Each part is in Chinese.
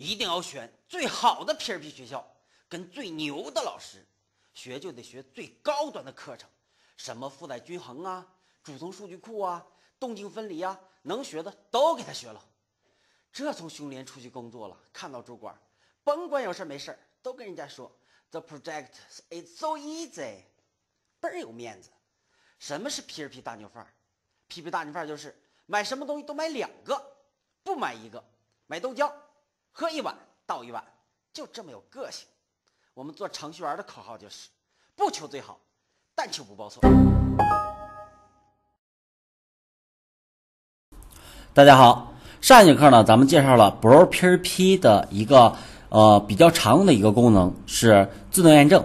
一定要选最好的 P R P 学校，跟最牛的老师学，就得学最高端的课程，什么负载均衡啊、主动数据库啊、动静分离啊，能学的都给他学了。这从熊连出去工作了，看到主管，甭管有事没事都跟人家说 The project is so easy，倍儿有面子。什么是 P R P 大牛范儿？PHP 大牛范儿就是买什么东西都买两个，不买一个，买豆浆。喝一碗倒一碗，就这么有个性。我们做程序员的口号就是：不求最好，但求不报错。大家好，上一节课呢，咱们介绍了 Bro P P 的一个呃比较常用的一个功能是自动验证。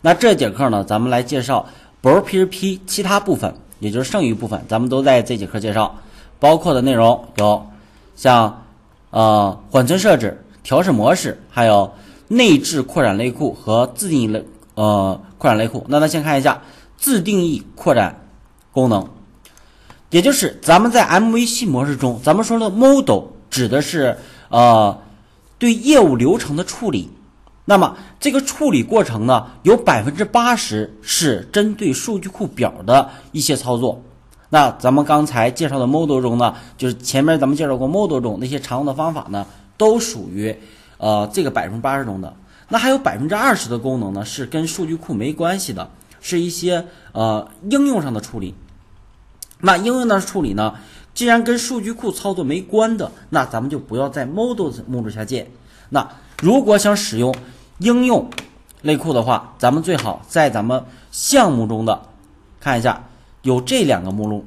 那这节课呢，咱们来介绍 Bro P P 其他部分，也就是剩余部分，咱们都在这节课介绍，包括的内容有像。呃，缓存设置、调试模式，还有内置扩展类库和自定义类呃扩展类库。那咱先看一下自定义扩展功能，也就是咱们在 MVC 模式中，咱们说的 model 指的是呃对业务流程的处理。那么这个处理过程呢，有百分之八十是针对数据库表的一些操作。那咱们刚才介绍的 model 中呢，就是前面咱们介绍过 model 中那些常用的方法呢，都属于呃这个百分之八十中的。那还有百分之二十的功能呢，是跟数据库没关系的，是一些呃应用上的处理。那应用上的处理呢，既然跟数据库操作没关的，那咱们就不要在 models 目录下建。那如果想使用应用类库的话，咱们最好在咱们项目中的看一下。有这两个目录，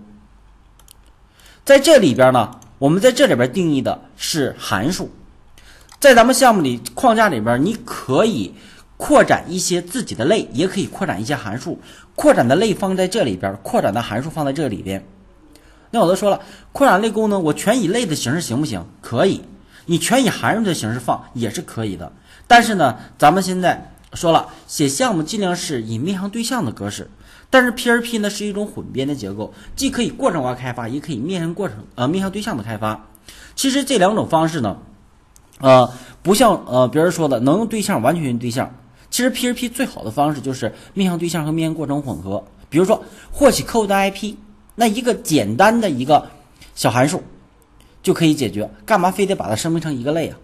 在这里边呢，我们在这里边定义的是函数，在咱们项目里框架里边，你可以扩展一些自己的类，也可以扩展一些函数。扩展的类放在这里边，扩展的函数放在这里边。那我都说了，扩展类功能我全以类的形式行不行？可以，你全以函数的形式放也是可以的。但是呢，咱们现在说了，写项目尽量是以面向对象的格式。但是 P R P 呢是一种混编的结构，既可以过程化开发，也可以面向过程呃面向对象的开发。其实这两种方式呢，呃不像呃别人说的能用对象完全用对象。其实 PHP 最好的方式就是面向对象和面向过程混合。比如说获取客户的 IP，那一个简单的一个小函数就可以解决，干嘛非得把它声明成一个类啊？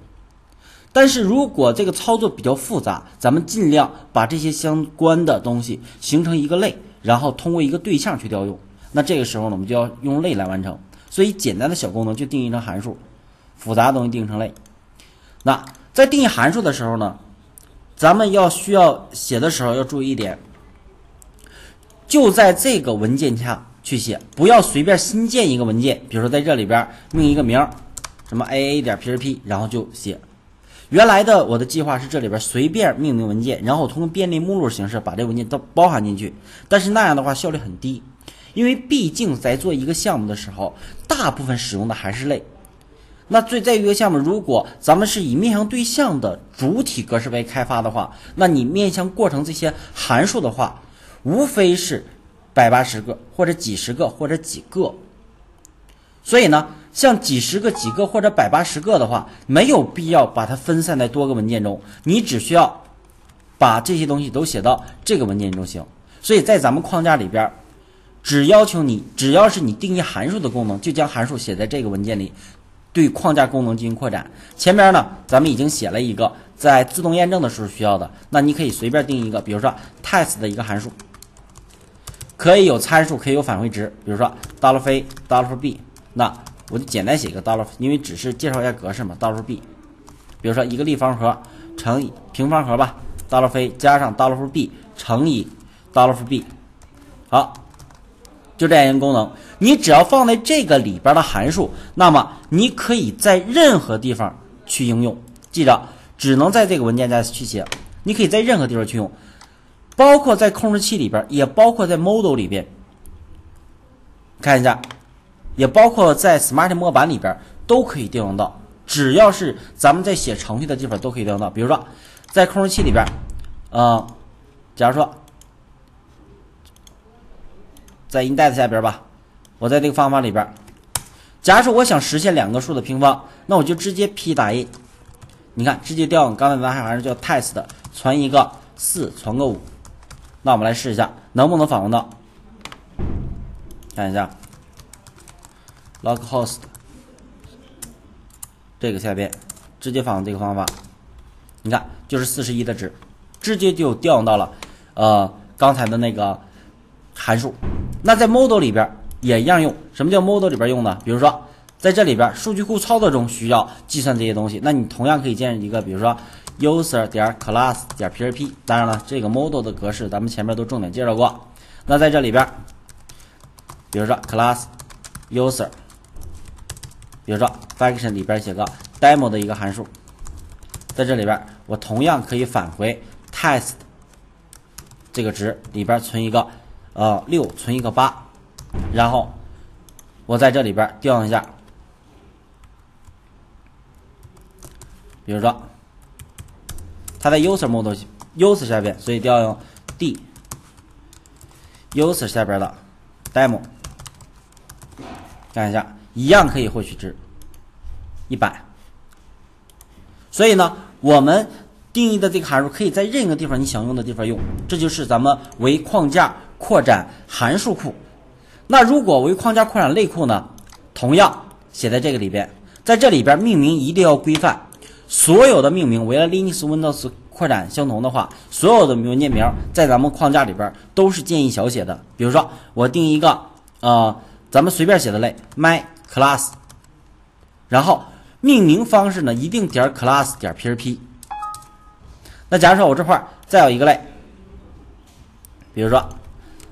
但是如果这个操作比较复杂，咱们尽量把这些相关的东西形成一个类。然后通过一个对象去调用，那这个时候呢，我们就要用类来完成。所以简单的小功能就定义成函数，复杂的东西定义成类。那在定义函数的时候呢，咱们要需要写的时候要注意一点，就在这个文件下去写，不要随便新建一个文件，比如说在这里边命一个名，什么 a a 点 p h p，然后就写。原来的我的计划是这里边随便命名文件，然后通过便利目录形式把这文件都包含进去。但是那样的话效率很低，因为毕竟在做一个项目的时候，大部分使用的还是类。那最在一个项目，如果咱们是以面向对象的主体格式为开发的话，那你面向过程这些函数的话，无非是百八十个或者几十个或者几个。所以呢。像几十个、几个或者百八十个的话，没有必要把它分散在多个文件中，你只需要把这些东西都写到这个文件中行。所以在咱们框架里边，只要求你，只要是你定义函数的功能，就将函数写在这个文件里，对框架功能进行扩展。前面呢，咱们已经写了一个在自动验证的时候需要的，那你可以随便定一个，比如说 test 的一个函数，可以有参数，可以有返回值，比如说 dollar 飞 dollar b，那。我就简单写一个 dollar，因为只是介绍一下格式嘛。dollar b，比如说一个立方盒乘以平方盒吧，dollar 飞加上 dollar b 乘以 dollar b，好，就这样一个功能。你只要放在这个里边的函数，那么你可以在任何地方去应用。记着，只能在这个文件夹去写。你可以在任何地方去用，包括在控制器里边，也包括在 model 里边。看一下。也包括在 Smart 模板里边都可以调用到，只要是咱们在写程序的地方都可以调用到。比如说，在控制器里边，呃，假如说在 index 下边吧，我在这个方法里边，假如说我想实现两个数的平方，那我就直接 p 打 a，你看直接调用刚才咱还是叫 test 传一个四传个五，那我们来试一下能不能访问到，看一下。Localhost 这个下边直接仿这个方法，你看就是四十一的值，直接就调用到了呃刚才的那个函数。那在 model 里边也一样用，什么叫 model 里边用呢？比如说。在这里边，数据库操作中需要计算这些东西，那你同样可以建一个，比如说 user 点 class 点 php。当然了，这个 model 的格式咱们前面都重点介绍过。那在这里边，比如说 class user，比如说 function 里边写个 demo 的一个函数，在这里边我同样可以返回 test 这个值里边存一个呃六，存一个八，然后我在这里边调用一下。比如说，它在 user model user 下边，所以调用 d user 下边的 demo，看一下，一样可以获取值一百。所以呢，我们定义的这个函数可以在任何地方你想用的地方用，这就是咱们为框架扩展函数库。那如果为框架扩展类库呢，同样写在这个里边，在这里边命名一定要规范。所有的命名为了 Linux Windows 扩展相同的话，所有的文件名在咱们框架里边都是建议小写的。比如说，我定一个呃，咱们随便写的类 my class，然后命名方式呢一定点 class 点 php。那假如说我这块再有一个类，比如说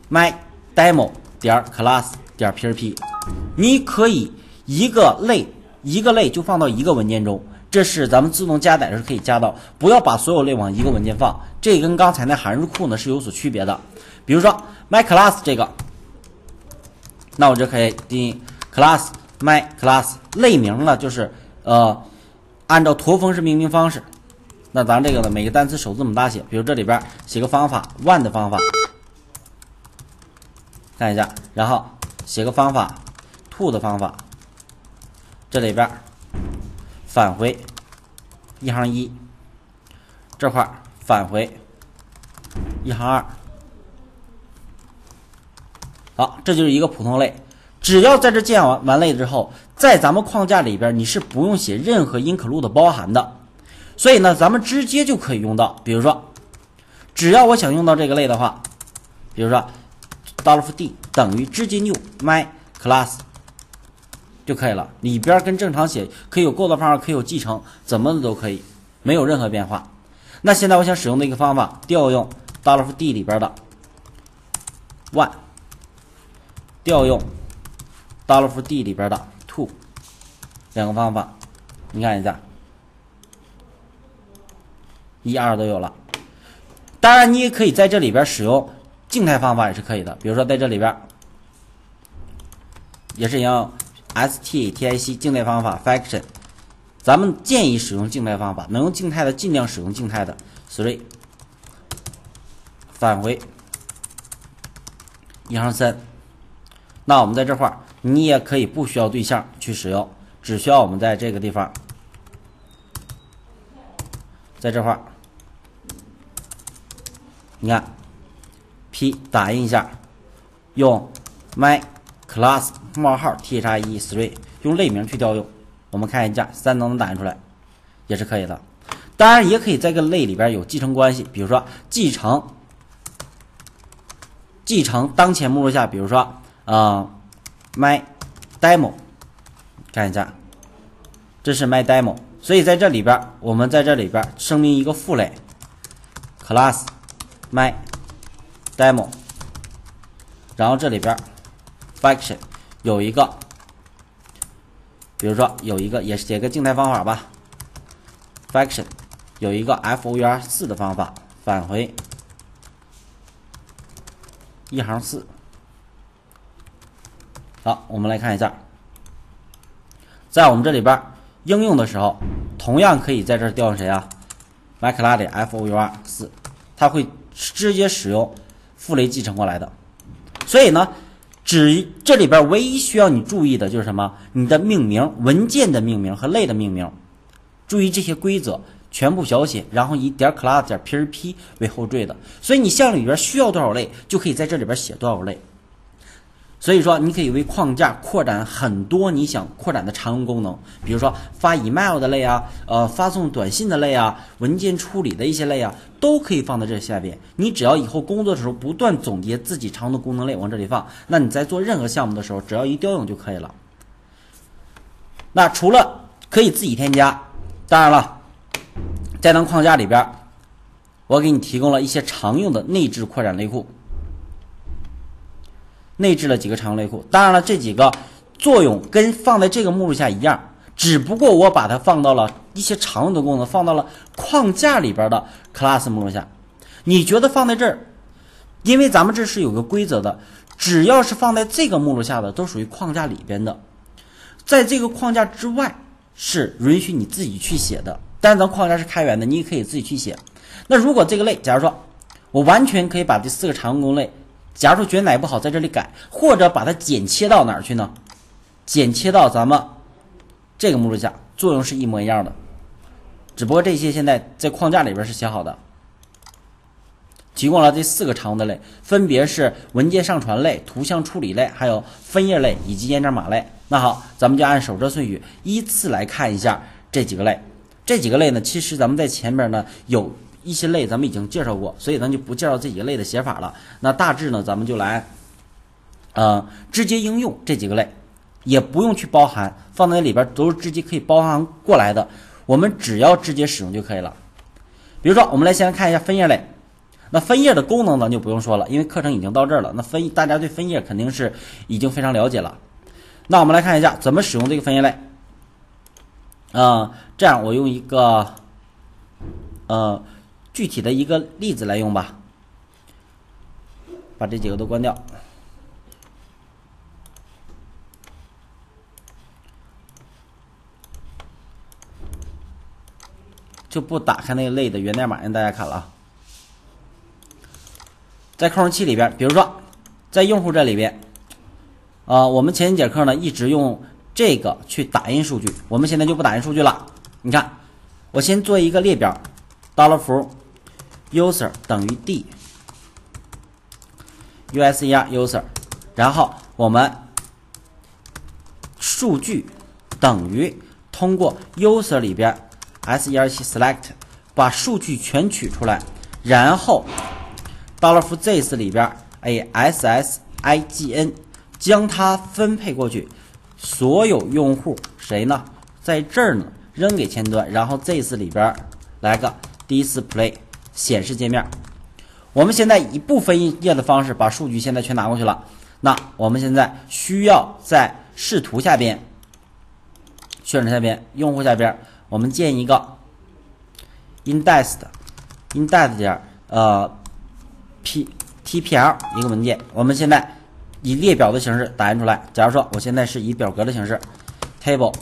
my demo 点 class 点 php，你可以一个类一个类就放到一个文件中。这是咱们自动加载的时候可以加到，不要把所有类往一个文件放，这跟刚才那函数库呢是有所区别的。比如说 my class 这个，那我就可以定义 class my class 类名呢就是呃按照驼峰式命名方式。那咱这个呢每个单词首字母大写，比如这里边写个方法 one 的方法，看一下，然后写个方法 two 的方法，这里边。返回一行一，这块返回一行二。好，这就是一个普通类。只要在这建完完类之后，在咱们框架里边，你是不用写任何 include 包含的。所以呢，咱们直接就可以用到。比如说，只要我想用到这个类的话，比如说 $d 等于直接 new my class。就可以了，里边跟正常写可以有构造方法，可以有继承，怎么的都可以，没有任何变化。那现在我想使用的一个方法，调用 $d 里边的 one，调用 $d 里边的 two，两个方法，你看一下，一二都有了。当然，你也可以在这里边使用静态方法也是可以的，比如说在这里边也是一样。static 静态方法 function，咱们建议使用静态方法，能用静态的尽量使用静态的。three 返回一行三，那我们在这块儿，你也可以不需要对象去使用，只需要我们在这个地方，在这块儿，你看 p 打印一下，用 my。class 冒号 t h e three 用类名去调用，我们看一下三能不能打印出来，也是可以的。当然也可以在个类里边有继承关系，比如说继承继承当前目录下，比如说啊 my demo，看一下，这是 my demo，所以在这里边我们在这里边声明一个父类 class my demo，然后这里边。function 有一个，比如说有一个也是写个静态方法吧。function 有一个 for 四的方法，返回一行四。好，我们来看一下，在我们这里边应用的时候，同样可以在这调用谁啊？MyCloud F O U R，四，它会直接使用父类继承过来的。所以呢。只这里边唯一需要你注意的就是什么？你的命名文件的命名和类的命名，注意这些规则全部小写，然后以点 class 点 php 为后缀的。所以你项里边需要多少类，就可以在这里边写多少类。所以说，你可以为框架扩展很多你想扩展的常用功能，比如说发 email 的类啊，呃，发送短信的类啊，文件处理的一些类啊，都可以放在这下边。你只要以后工作的时候不断总结自己常用的功能类往这里放，那你在做任何项目的时候，只要一调用就可以了。那除了可以自己添加，当然了，在咱框架里边，我给你提供了一些常用的内置扩展类库。内置了几个常用类库，当然了，这几个作用跟放在这个目录下一样，只不过我把它放到了一些常用的功能，放到了框架里边的 class 目录下。你觉得放在这儿？因为咱们这是有个规则的，只要是放在这个目录下的，都属于框架里边的，在这个框架之外是允许你自己去写的。但是咱框架是开源的，你也可以自己去写。那如果这个类，假如说我完全可以把这四个常用功能类。假如说觉得哪不好，在这里改，或者把它剪切到哪儿去呢？剪切到咱们这个目录下，作用是一模一样的，只不过这些现在在框架里边是写好的，提供了这四个常用的类，分别是文件上传类、图像处理类、还有分页类以及验证码类。那好，咱们就按守则顺序依次来看一下这几个类。这几个类呢，其实咱们在前面呢有。一些类咱们已经介绍过，所以咱就不介绍这几个类的写法了。那大致呢，咱们就来，呃，直接应用这几个类，也不用去包含，放在里边都是直接可以包含过来的。我们只要直接使用就可以了。比如说，我们来先看一下分页类。那分页的功能咱就不用说了，因为课程已经到这儿了。那分大家对分页肯定是已经非常了解了。那我们来看一下怎么使用这个分页类。嗯，这样我用一个，呃。具体的一个例子来用吧，把这几个都关掉，就不打开那个类的源代码让大家看了啊。在控制器里边，比如说在用户这里边，啊，我们前几节课呢一直用这个去打印数据，我们现在就不打印数据了。你看，我先做一个列表，dollar 符。User 等于 d，user user，然后我们数据等于通过 user 里边 ser 七 select 把数据全取出来，然后 dollar for this 里边 a ssign 将它分配过去，所有用户谁呢？在这儿呢，扔给前端，然后 this 里边来个 display。显示界面，我们现在以不分页的方式把数据现在全拿过去了。那我们现在需要在视图下边、渲染下边、用户下边，我们建一个 index 的 index 点呃 p tpl 一个文件。我们现在以列表的形式打印出来。假如说我现在是以表格的形式，table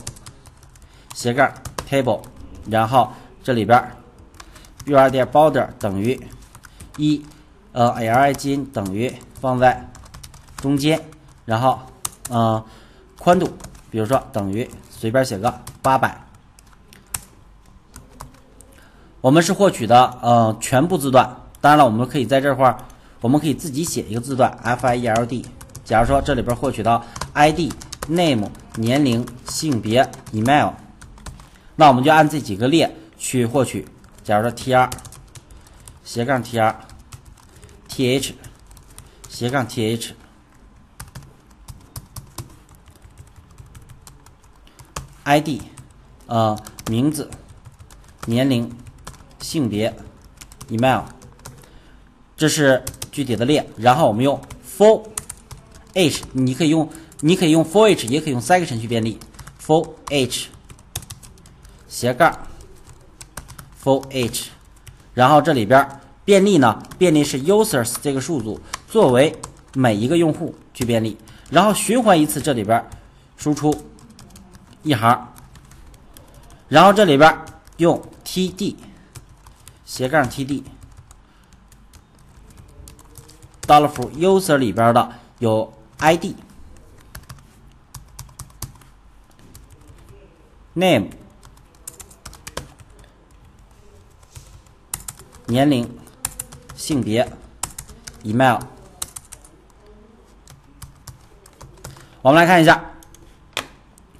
斜杠 table，然后这里边。U r 点 border 等于一，呃，LIGN 等于放在中间，然后，呃，宽度，比如说等于随便写个八百。我们是获取的呃全部字段，当然了，我们可以在这块儿，我们可以自己写一个字段 field。假如说这里边获取到 id、name、年龄、性别、email，那我们就按这几个列去获取。假如说 tr 斜杠 tr th 斜杠 th id 呃名字年龄性别 email 这是具体的列，然后我们用 for h 你可以用你可以用 for h 也可以用 section 去便利 for h 斜杠。For each，然后这里边便利呢？便利是 users 这个数组作为每一个用户去便利，然后循环一次这里边输出一行，然后这里边用 td 斜杠 td dollar for user 里边的有 id name 年龄、性别、email。我们来看一下，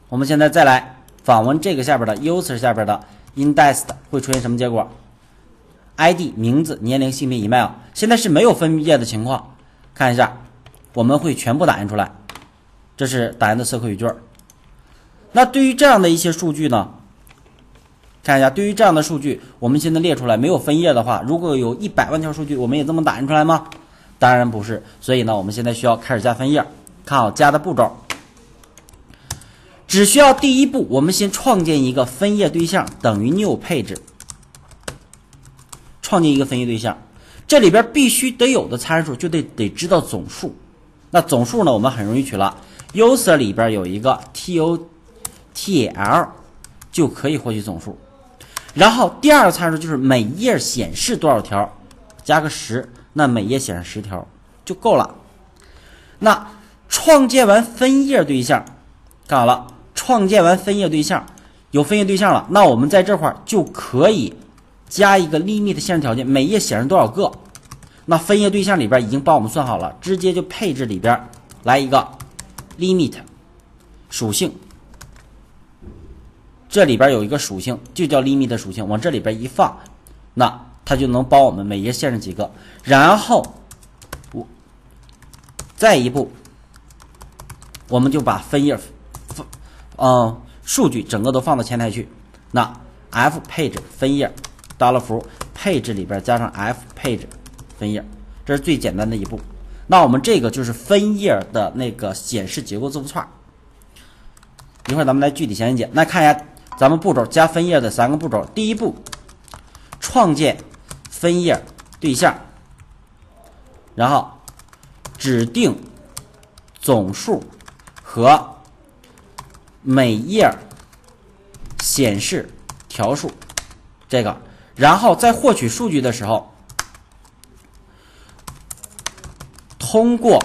我们现在再来访问这个下边的 user 下边的 index 会出现什么结果？id 名字、年龄、性别、email。现在是没有分页的情况，看一下，我们会全部打印出来。这是打印的 SQL 语句。那对于这样的一些数据呢？看一下，对于这样的数据，我们现在列出来没有分页的话，如果有一百万条数据，我们也这么打印出来吗？当然不是。所以呢，我们现在需要开始加分页。看好加的步骤，只需要第一步，我们先创建一个分页对象，等于 new 配置，创建一个分页对象，这里边必须得有的参数就得得知道总数。那总数呢，我们很容易取了，user 里边有一个 t o t l 就可以获取总数。然后第二个参数就是每页显示多少条，加个十，那每页显示十条就够了。那创建完分页对象，看好了，创建完分页对象，有分页对象了，那我们在这块儿就可以加一个 limit 限制条件，每页显示多少个？那分页对象里边已经帮我们算好了，直接就配置里边来一个 limit 属性，这里边有一个属性，就叫 limit 属性，往这里边一放，那它就能帮我们每页限制几个。然后我再一步。我们就把分页，分，嗯，数据整个都放到前台去。那 f 配置分页，达了符配置里边加上 f 配置分页，这是最简单的一步。那我们这个就是分页的那个显示结构字符串。一会儿咱们来具体详细解。那看一下咱们步骤加分页的三个步骤。第一步，创建分页对象，然后指定总数。和每页显示条数，这个，然后在获取数据的时候，通过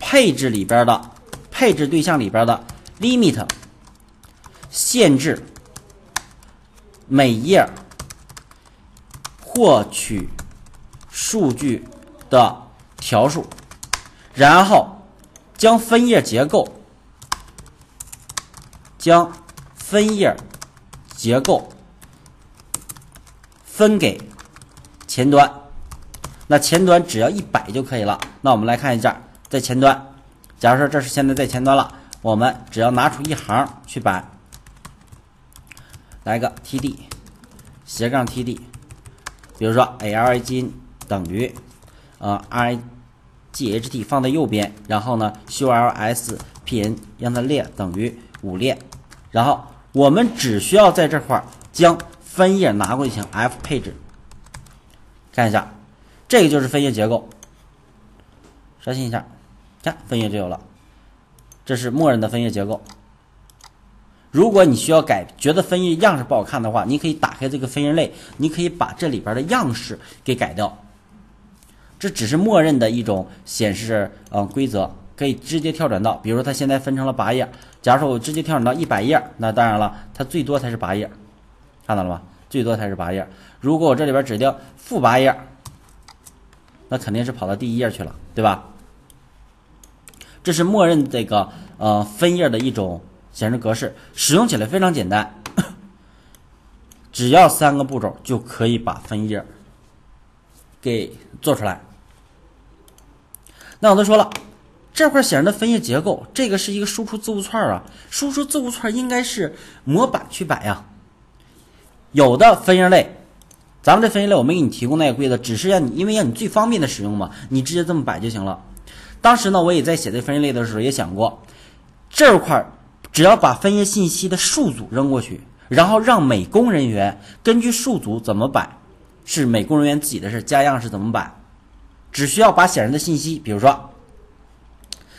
配置里边的配置对象里边的 limit 限制每页获取数据的条数，然后。将分页结构，将分页结构分给前端，那前端只要一百就可以了。那我们来看一下，在前端，假如说这是现在在前端了，我们只要拿出一行去摆，来个 td 斜杠 td，比如说 alig 等于呃 i。g h t 放在右边，然后呢 S U L S P N 让它列等于五列，然后我们只需要在这块儿将分页拿过去，请 f 配置，看一下，这个就是分页结构，刷新一下，看分页就有了，这是默认的分页结构。如果你需要改，觉得分页样式不好看的话，你可以打开这个分页类，你可以把这里边的样式给改掉。这只是默认的一种显示，呃，规则可以直接跳转到，比如说它现在分成了八页，假如说我直接跳转到一百页，那当然了，它最多才是八页，看到了吗？最多才是八页。如果我这里边指定负八页，那肯定是跑到第一页去了，对吧？这是默认这个呃分页的一种显示格式，使用起来非常简单，只要三个步骤就可以把分页给做出来。那我都说了，这块显示的分页结构，这个是一个输出字符串啊，输出字符串应该是模板去摆呀。有的分页类，咱们这分页类我没给你提供那个规则，只是让你因为让你最方便的使用嘛，你直接这么摆就行了。当时呢，我也在写这分页类的时候也想过，这块只要把分页信息的数组扔过去，然后让美工人员根据数组怎么摆，是美工人员自己的事，加样式怎么摆。只需要把显示的信息，比如说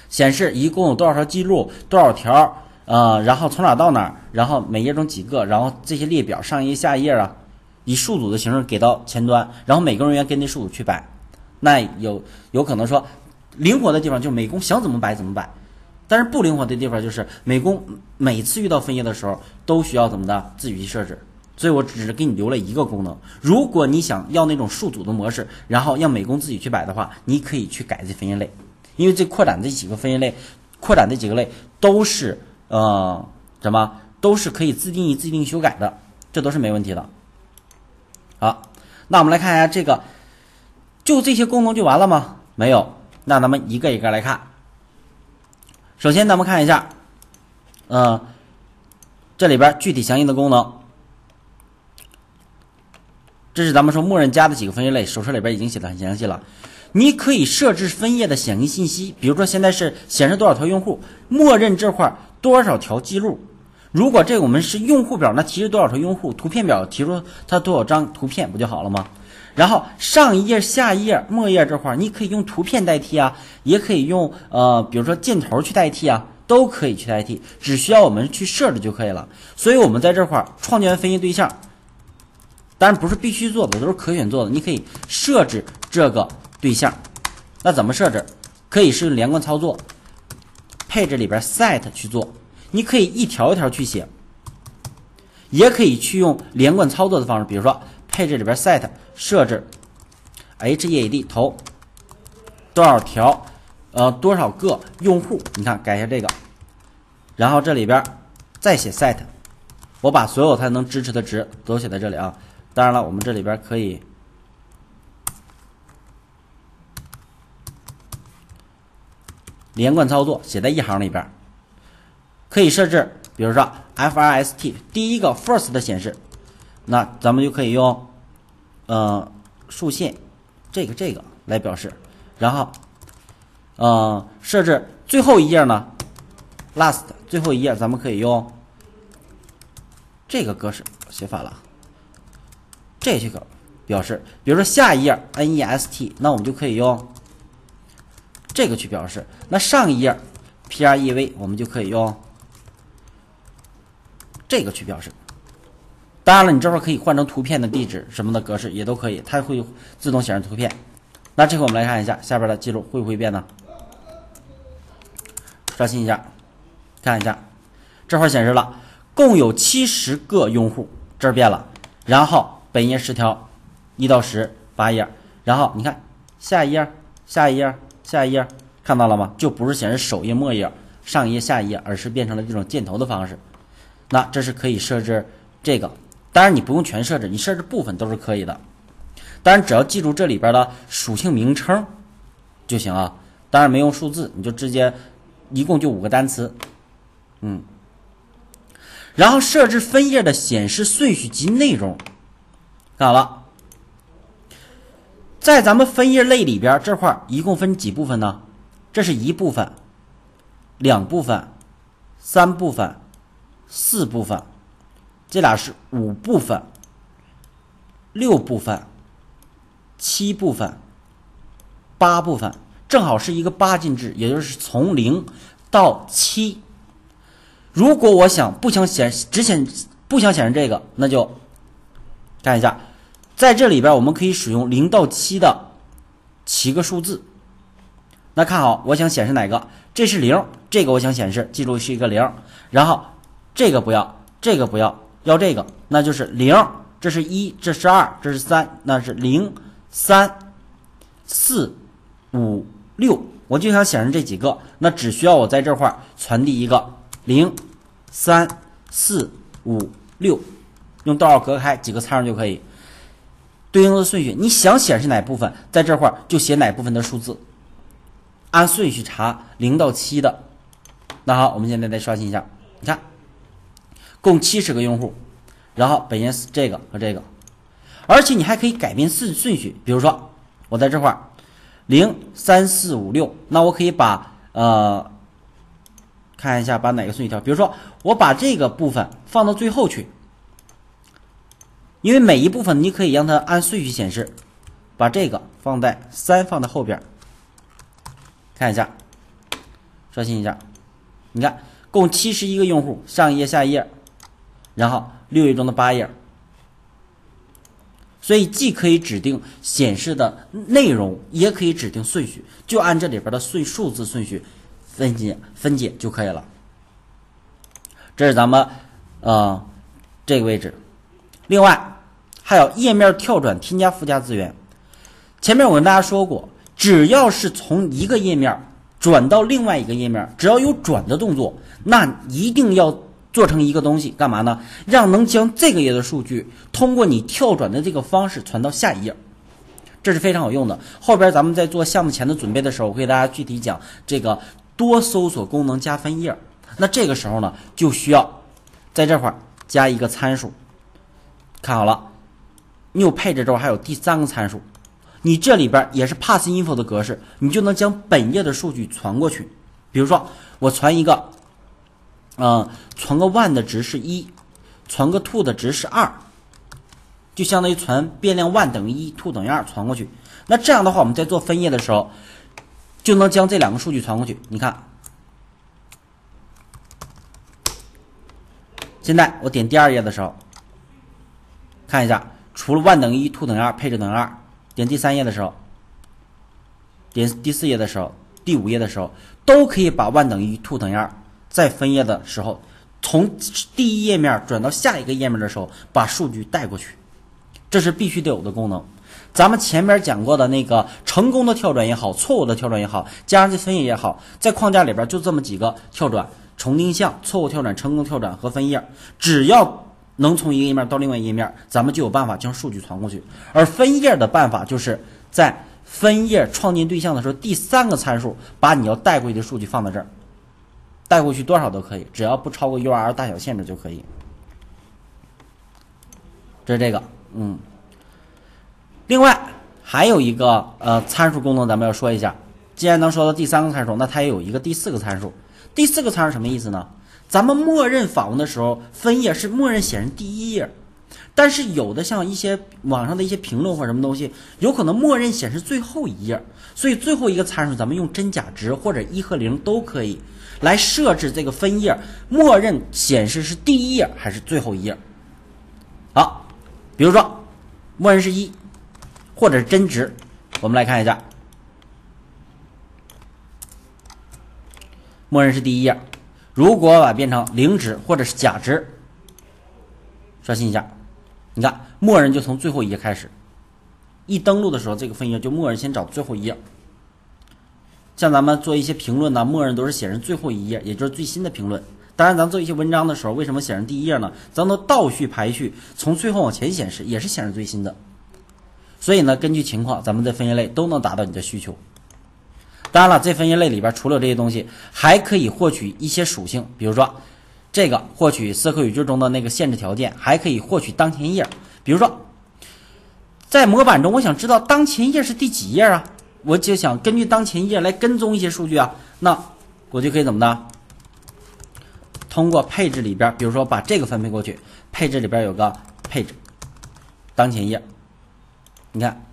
显示一共有多少条记录，多少条，呃，然后从哪到哪，然后每页中几个，然后这些列表上一页下一页啊，以数组的形式给到前端，然后美工人员跟着数组去摆。那有有可能说灵活的地方就是美工想怎么摆怎么摆，但是不灵活的地方就是美工每次遇到分页的时候都需要怎么的自己去设置，所以我只是给你留了一个功能。如果你想要那种数组的模式，然后让美工自己去摆的话，你可以去改这分页类，因为这扩展这几个分页类，扩展这几个类都是呃什么，都是可以自定义、自定义修改的，这都是没问题的。好，那我们来看一下这个，就这些功能就完了吗？没有，那咱们一个一个来看。首先，咱们看一下，嗯，这里边具体详细的功能，这是咱们说默认加的几个分页类，手册里边已经写的很详细了。你可以设置分页的显示信息，比如说现在是显示多少条用户，默认这块多少条记录。如果这我们是用户表，那提示多少条用户？图片表提出它多少张图片不就好了吗？然后上一页、下一页、末页这块儿，你可以用图片代替啊，也可以用呃，比如说箭头去代替啊，都可以去代替，只需要我们去设置就可以了。所以我们在这块儿创建完分析对象，当然不是必须做的，都是可选做的。你可以设置这个对象，那怎么设置？可以是连贯操作，配置里边 set 去做，你可以一条一条去写，也可以去用连贯操作的方式，比如说。配置里边 set 设置 h e a d 头多少条，呃多少个用户？你看改一下这个，然后这里边再写 set，我把所有它能支持的值都写在这里啊。当然了，我们这里边可以连贯操作写在一行里边，可以设置，比如说 FRST 第一个 first 的显示，那咱们就可以用。呃，竖线，这个这个来表示，然后，呃，设置最后一页呢，last 最后一页，咱们可以用这个格式写反了，这些个表示，比如说下一页 nest，那我们就可以用这个去表示，那上一页 prev 我们就可以用这个去表示。当然了，你这块可以换成图片的地址什么的格式也都可以，它会自动显示图片。那这回我们来看一下下边的记录会不会变呢？刷新一下，看一下，这块显示了共有七十个用户，这儿变了。然后本页十条，一到十八页，然后你看下一页、下一页、下一页，看到了吗？就不是显示首页、末页、上一页、下一页，而是变成了这种箭头的方式。那这是可以设置这个。当然，你不用全设置，你设置部分都是可以的。当然，只要记住这里边的属性名称就行啊。当然，没用数字，你就直接一共就五个单词，嗯。然后设置分页的显示顺序及内容，看好了。在咱们分页类里边这块一共分几部分呢？这是一部分、两部分、三部分、四部分。这俩是五部分、六部分、七部分、八部分，正好是一个八进制，也就是从零到七。如果我想不想显只显不想显示这个，那就看一下，在这里边我们可以使用零到七的七个数字。那看好，我想显示哪个？这是零，这个我想显示，记住是一个零。然后这个不要，这个不要。要这个，那就是零，这是一，这是二，这是三，那是零、三、四、五、六。我就想显示这几个，那只需要我在这块传递一个零、三、四、五、六，用逗号隔开几个参数就可以。对应的顺序，你想显示哪部分，在这块就写哪部分的数字，按顺序查零到七的。那好，我们现在再刷新一下，你看。共七十个用户，然后本页是这个和这个，而且你还可以改变顺顺序，比如说我在这块儿零三四五六，那我可以把呃看一下把哪个顺序调，比如说我把这个部分放到最后去，因为每一部分你可以让它按顺序显示，把这个放在三放在后边，看一下，刷新一下，你看共七十一个用户，上一页下一页。然后六页中的八页，所以既可以指定显示的内容，也可以指定顺序，就按这里边的顺数字顺序分解分解就可以了。这是咱们呃这个位置，另外还有页面跳转添加附加资源。前面我跟大家说过，只要是从一个页面转到另外一个页面，只要有转的动作，那一定要做成一个东西，干嘛呢？让能将这个页的数据通过你跳转的这个方式传到下一页，这是非常好用的。后边咱们在做项目前的准备的时候，我会给大家具体讲这个多搜索功能加分页。那这个时候呢，就需要在这块加一个参数。看好了，new 配置之后还有第三个参数。你这里边也是 pass info 的格式，你就能将本页的数据传过去。比如说，我传一个，嗯，传个 one 的值是一，传个 two 的值是二，就相当于传变量 one 等于一，two 等于二传过去。那这样的话，我们在做分页的时候，就能将这两个数据传过去。你看，现在我点第二页的时候，看一下，除了 one 等于一，two 等于二，配置等于二。点第三页的时候，点第四页的时候，第五页的时候，都可以把 one 等于 two 等于二，在分页的时候，从第一页面转到下一个页面的时候，把数据带过去，这是必须得有的功能。咱们前面讲过的那个成功的跳转也好，错误的跳转也好，加上这分页也好，在框架里边就这么几个跳转：重定向、错误跳转、成功跳转和分页。只要能从一个页面到另外一页面，咱们就有办法将数据传过去。而分页的办法就是在分页创建对象的时候，第三个参数把你要带过去的数据放在这儿，带过去多少都可以，只要不超过 URL 大小限制就可以。这是这个，嗯。另外还有一个呃参数功能，咱们要说一下。既然能说到第三个参数，那它也有一个第四个参数。第四个参数什么意思呢？咱们默认访问的时候，分页是默认显示第一页，但是有的像一些网上的一些评论或什么东西，有可能默认显示最后一页。所以最后一个参数，咱们用真假值或者一和零都可以来设置这个分页默认显示是第一页还是最后一页。好，比如说默认是一，或者是真值，我们来看一下，默认是第一页。如果把变成零值或者是假值，刷新一下，你看，默认就从最后一页开始。一登录的时候，这个分页就默认先找最后一页。像咱们做一些评论呢，默认都是显示最后一页，也就是最新的评论。当然，咱做一些文章的时候，为什么显示第一页呢？咱都倒序排序，从最后往前显示，也是显示最新的。所以呢，根据情况，咱们在分页类都能达到你的需求。当然了，这分页类里边除了这些东西，还可以获取一些属性，比如说这个获取思科语句中的那个限制条件，还可以获取当前页。比如说，在模板中，我想知道当前页是第几页啊？我就想根据当前页来跟踪一些数据啊。那我就可以怎么的？通过配置里边，比如说把这个分配过去，配置里边有个配置当前页，你看，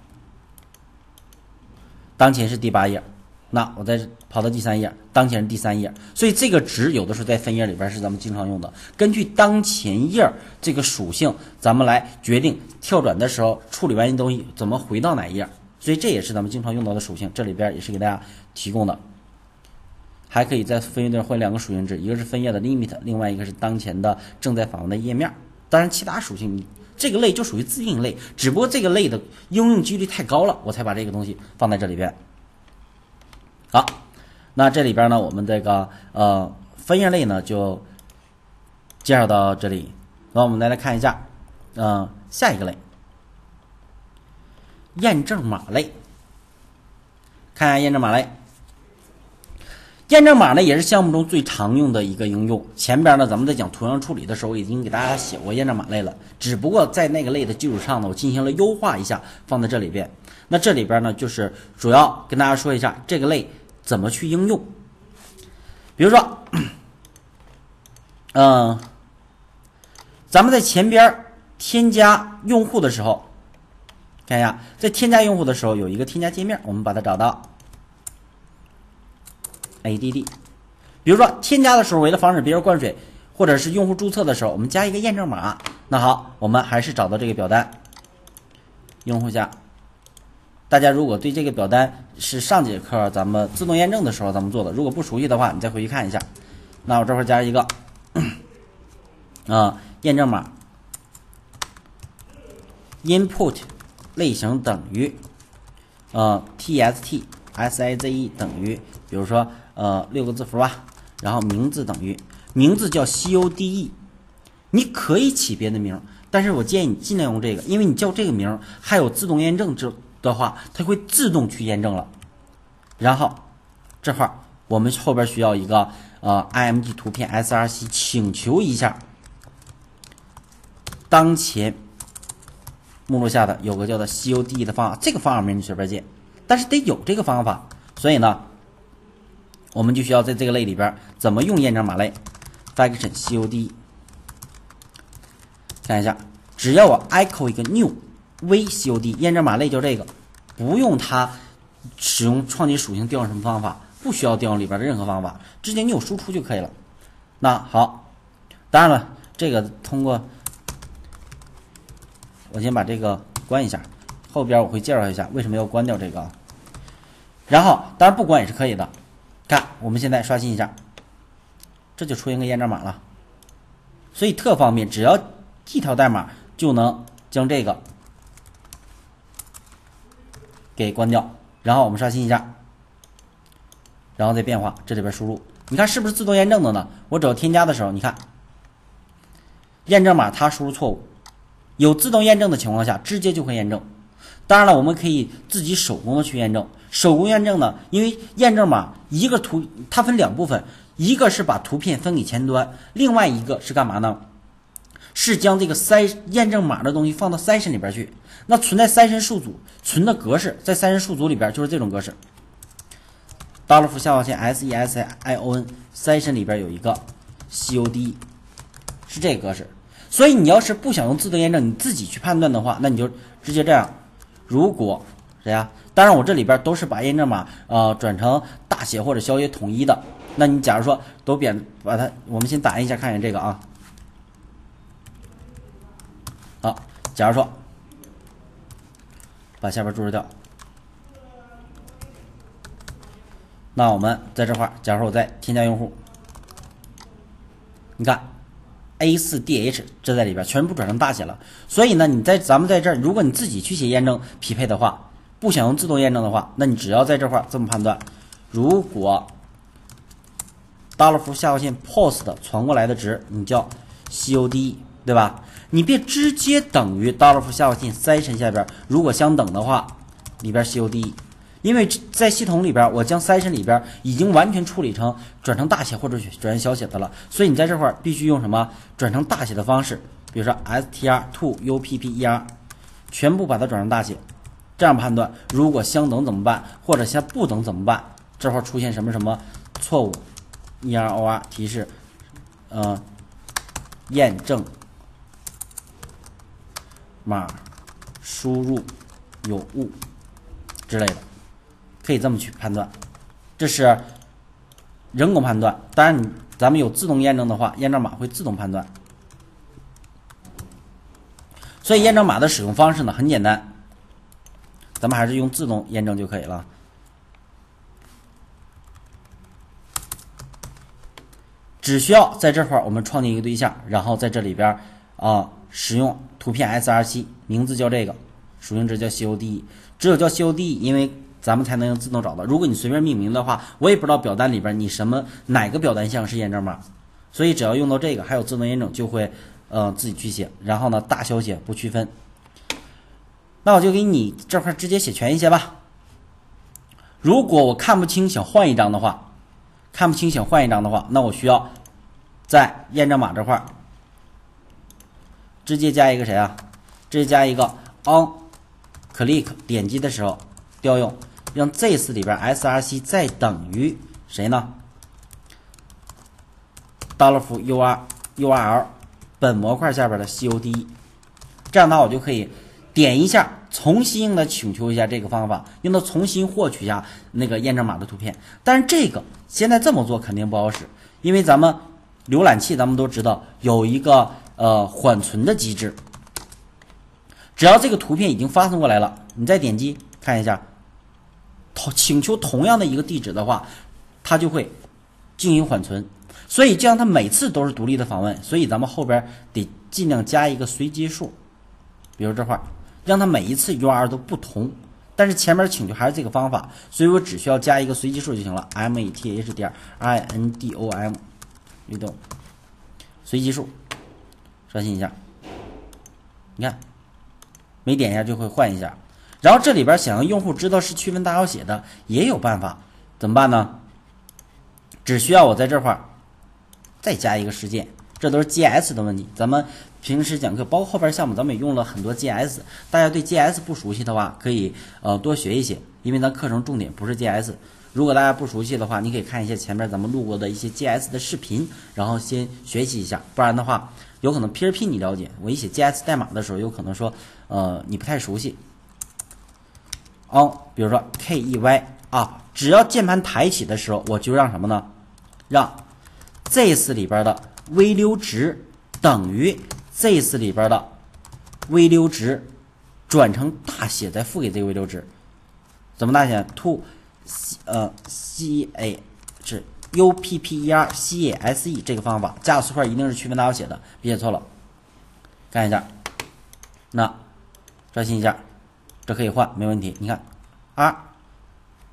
当前是第八页。那我再跑到第三页，当前是第三页，所以这个值有的时候在分页里边是咱们经常用的。根据当前页这个属性，咱们来决定跳转的时候处理完一东西怎么回到哪一页。所以这也是咱们经常用到的属性，这里边也是给大家提供的。还可以在分页里换两个属性值，一个是分页的 limit，另外一个是当前的正在访问的页面。当然，其他属性这个类就属于自定义类，只不过这个类的应用几率太高了，我才把这个东西放在这里边。好，那这里边呢，我们这个呃分页类呢就介绍到这里。那我们再来看一下，嗯，下一个类，验证码类。看一下验证码类，验证码呢也是项目中最常用的一个应用。前边呢，咱们在讲图像处理的时候已经给大家写过验证码类了，只不过在那个类的基础上呢，我进行了优化一下，放在这里边。那这里边呢，就是主要跟大家说一下这个类怎么去应用。比如说，嗯，咱们在前边添加用户的时候，看一下，在添加用户的时候有一个添加界面，我们把它找到，add。比如说添加的时候，为了防止别人灌水，或者是用户注册的时候，我们加一个验证码。那好，我们还是找到这个表单，用户下。大家如果对这个表单是上节课咱们自动验证的时候咱们做的，如果不熟悉的话，你再回去看一下。那我这块加一个。啊验证码。Input 类型等于呃 tst size 等于，比如说呃六个字符吧，然后名字等于。名字叫 code，你可以起别的名，但是我建议你尽量用这个，因为你叫这个名还有自动验证这的话，它会自动去验证了。然后这块我们后边需要一个呃 img 图片 src，请求一下当前目录下的有个叫做 code 的方法，这个方法名你随便建，但是得有这个方法。所以呢，我们就需要在这个类里边怎么用验证码类 function code。看一下，只要我 echo 一个 new v c o d 验证码类就这个，不用它使用创建属性调用什么方法，不需要调用里边的任何方法，直接你有输出就可以了。那好，当然了，这个通过我先把这个关一下，后边我会介绍一下为什么要关掉这个。然后，当然不关也是可以的。看，我们现在刷新一下，这就出现个验证码了，所以特方便，只要一条代码就能将这个给关掉。然后我们刷新一下，然后再变化，这里边输入，你看是不是自动验证的呢？我只要添加的时候，你看验证码它输入错误，有自动验证的情况下，直接就会验证。当然了，我们可以自己手工的去验证。手工验证呢，因为验证码一个图它分两部分，一个是把图片分给前端，另外一个是干嘛呢？是将这个筛验证码的东西放到 session 里边去。那存在 session 数组存的格式，在 session 数组里边就是这种格式。大了符下划线 s e s i o n session 里边有一个 c o d，是这个格式。所以你要是不想用自动验证，你自己去判断的话，那你就直接这样。如果谁呀？当然我这里边都是把验证码呃转成大写或者小写统一的。那你假如说都变把它，我们先打印一下看一下这个啊。好，假如说把下边注释掉，那我们在这块，假如说我再添加用户，你看。A 四 DH 这在里边全部转成大写了，所以呢，你在咱们在这儿，如果你自己去写验证匹配的话，不想用自动验证的话，那你只要在这块这么判断：如果大了符下划线 post 传过来的值，你叫 code，对吧？你别直接等于大了符下划线 session 下边，如果相等的话，里边 code。因为在系统里边，我将 session 里边已经完全处理成转成大写或者转成小写的了，所以你在这块必须用什么转成大写的方式，比如说 str to upper，全部把它转成大写，这样判断如果相等怎么办，或者相不等怎么办？这块出现什么什么错误？error 提示，呃，验证码输入有误之类的。可以这么去判断，这是人工判断。当然，你咱们有自动验证的话，验证码会自动判断。所以，验证码的使用方式呢很简单，咱们还是用自动验证就可以了。只需要在这块儿我们创建一个对象，然后在这里边啊使用图片 SR 七名字叫这个，属性值叫 code，只有叫 code，因为。咱们才能自动找到。如果你随便命名的话，我也不知道表单里边你什么哪个表单项是验证码，所以只要用到这个，还有自动验证就会，呃，自己去写。然后呢，大小写不区分。那我就给你这块直接写全一些吧。如果我看不清想换一张的话，看不清想换一张的话，那我需要在验证码这块直接加一个谁啊？直接加一个 on click 点击的时候调用。让 this 里边 src 再等于谁呢？dollar f u r u r l 本模块下边的 code，这样的话我就可以点一下，重新的请求一下这个方法，用它重新获取一下那个验证码的图片。但是这个现在这么做肯定不好使，因为咱们浏览器咱们都知道有一个呃缓存的机制，只要这个图片已经发送过来了，你再点击看一下。同请求同样的一个地址的话，它就会进行缓存，所以这样它每次都是独立的访问，所以咱们后边得尽量加一个随机数，比如这块让它每一次 U R 都不同。但是前面请求还是这个方法，所以我只需要加一个随机数就行了，math 点 random 运动随机数，刷新一下，你看，每点一下就会换一下。然后这里边想让用户知道是区分大小写的，也有办法，怎么办呢？只需要我在这块儿再加一个事件，这都是 GS 的问题。咱们平时讲课，包括后边项目，咱们也用了很多 GS。大家对 GS 不熟悉的话，可以呃多学一些，因为咱课程重点不是 GS。如果大家不熟悉的话，你可以看一下前面咱们录过的一些 GS 的视频，然后先学习一下。不然的话，有可能 PHP 你了解，我一写 GS 代码的时候，有可能说呃你不太熟悉。哦，比如说 Key 啊，只要键盘抬起的时候，我就让什么呢？让 this 里边的微溜值等于 this 里边的微溜值转成大写，再赋给这个微溜值。怎么大写？to 呃 c a 是 U P P E R C S E 这个方法加速块一定是区分大小写的，别写错了。看一下，那刷新一下，这可以换，没问题。你看 r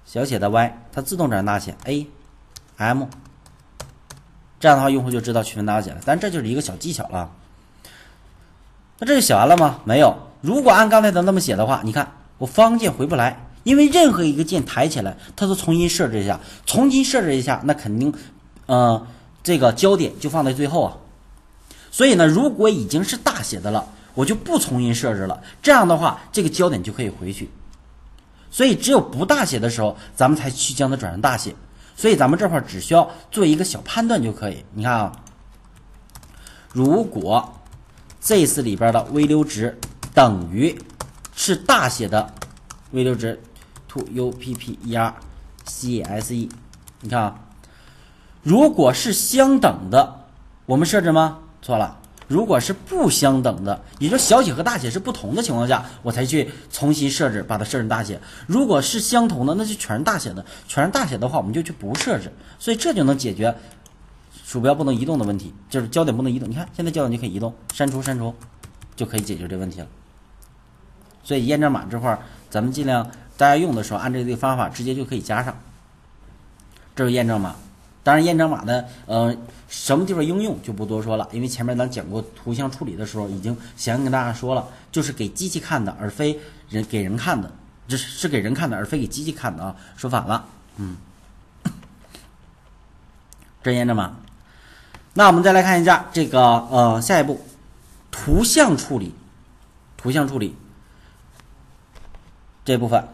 小写的 y 它自动转大写 a m。这样的话，用户就知道区分大小写了。但这就是一个小技巧了。那这就写完了吗？没有。如果按刚才的那么写的话，你看我方键回不来，因为任何一个键抬起来，它都重新设置一下，重新设置一下，那肯定，呃，这个焦点就放在最后啊。所以呢，如果已经是大写的了，我就不重新设置了。这样的话，这个焦点就可以回去。所以只有不大写的时候，咱们才去将它转成大写。所以咱们这块只需要做一个小判断就可以。你看啊，如果这次里边的微溜值等于是大写的微溜值 to u p p e r c s e，你看啊，如果是相等的，我们设置吗？错了。如果是不相等的，也就小写和大写是不同的情况下，我才去重新设置，把它设成大写。如果是相同的，那就全是大写的。全是大写的话，我们就去不设置。所以这就能解决鼠标不能移动的问题，就是焦点不能移动。你看，现在焦点就可以移动，删除删除，就可以解决这问题了。所以验证码这块，咱们尽量大家用的时候按这个方法直接就可以加上。这是验证码。当然，验证码的，呃，什么地方应用就不多说了，因为前面咱讲过图像处理的时候，已经先跟大家说了，就是给机器看的，而非人给人看的，这是是给人看的，而非给机器看的啊，说反了，嗯，这验证码。那我们再来看一下这个，呃，下一步，图像处理，图像处理这部分。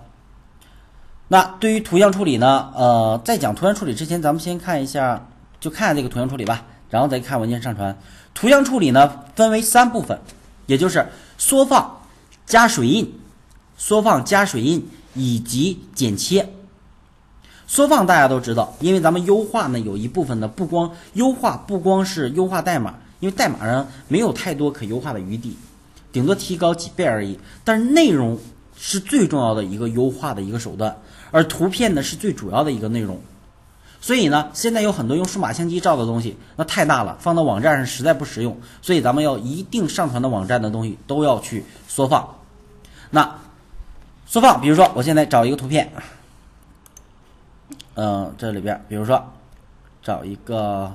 那对于图像处理呢？呃，在讲图像处理之前，咱们先看一下，就看这个图像处理吧，然后再看文件上传。图像处理呢，分为三部分，也就是缩放、加水印、缩放加水印以及剪切。缩放大家都知道，因为咱们优化呢，有一部分呢，不光优化，不光是优化代码，因为代码上没有太多可优化的余地，顶多提高几倍而已。但是内容是最重要的一个优化的一个手段。而图片呢是最主要的一个内容，所以呢，现在有很多用数码相机照的东西，那太大了，放到网站上实在不实用，所以咱们要一定上传的网站的东西都要去缩放。那缩放，比如说我现在找一个图片，嗯，这里边比如说找一个，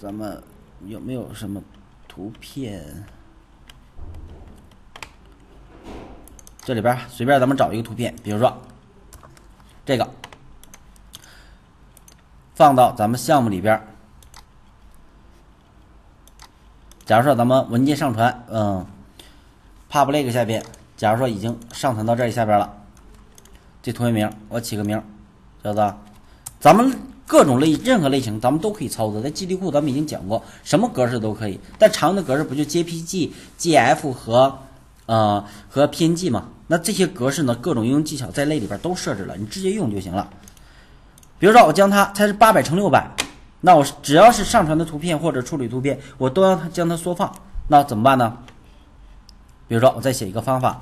咱们有没有什么图片？这里边随便咱们找一个图片，比如说这个，放到咱们项目里边。假如说咱们文件上传，嗯，public 下边，假如说已经上传到这里下边了，这图片名我起个名，叫做咱们各种类任何类型咱们都可以操作，在基地库咱们已经讲过，什么格式都可以，但常用的格式不就 JPG、GF 和。呃，和 PNG 嘛，那这些格式呢，各种应用技巧在类里边都设置了，你直接用就行了。比如说，我将它它是八百乘六百，那我只要是上传的图片或者处理图片，我都要它将它缩放，那怎么办呢？比如说，我再写一个方法，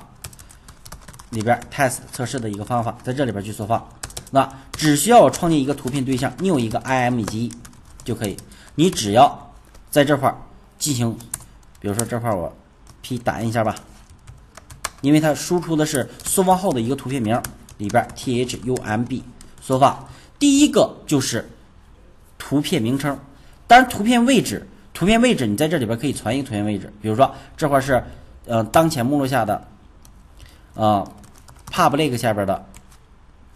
里边 test 测试的一个方法，在这里边去缩放，那只需要我创建一个图片对象，new 一个 im 以及就可以，你只要在这块进行，比如说这块我。P 打印一下吧，因为它输出的是缩放后的一个图片名里边 T H U M B 缩放，第一个就是图片名称，当然图片位置，图片位置你在这里边可以传一个图片位置，比如说这块是呃当前目录下的呃 public 下边的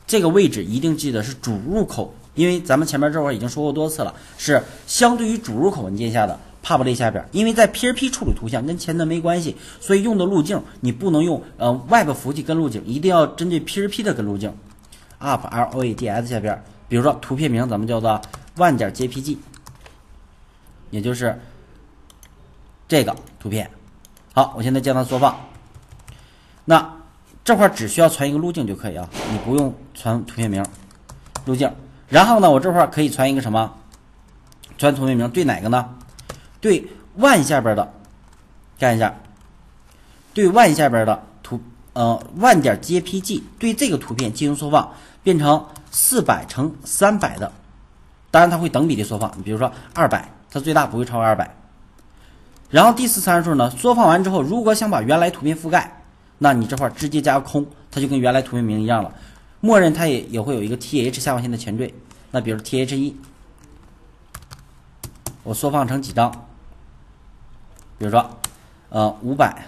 这个位置一定记得是主入口。因为咱们前面这块已经说过多次了，是相对于主入口文件下的 public 下边，因为在 PHP 处理图像跟前端没关系，所以用的路径你不能用呃 Web 服务器跟路径，一定要针对 PHP 的跟路径。up l o a d s 下边，比如说图片名咱们叫做万点 JPG，也就是这个图片。好，我现在将它缩放，那这块只需要传一个路径就可以啊，你不用传图片名路径。然后呢，我这块可以传一个什么？传图片名对哪个呢？对 one 下边的，看一下，对 one 下边的图，呃，one 点 jpg 对这个图片进行缩放，变成四百乘三百的，当然它会等比例缩放。你比如说二百，它最大不会超过二百。然后第四参数呢，缩放完之后，如果想把原来图片覆盖，那你这块直接加个空，它就跟原来图片名一样了。默认它也也会有一个 T H 下划线的前缀，那比如 T H 一，我缩放成几张？比如说，呃，五百、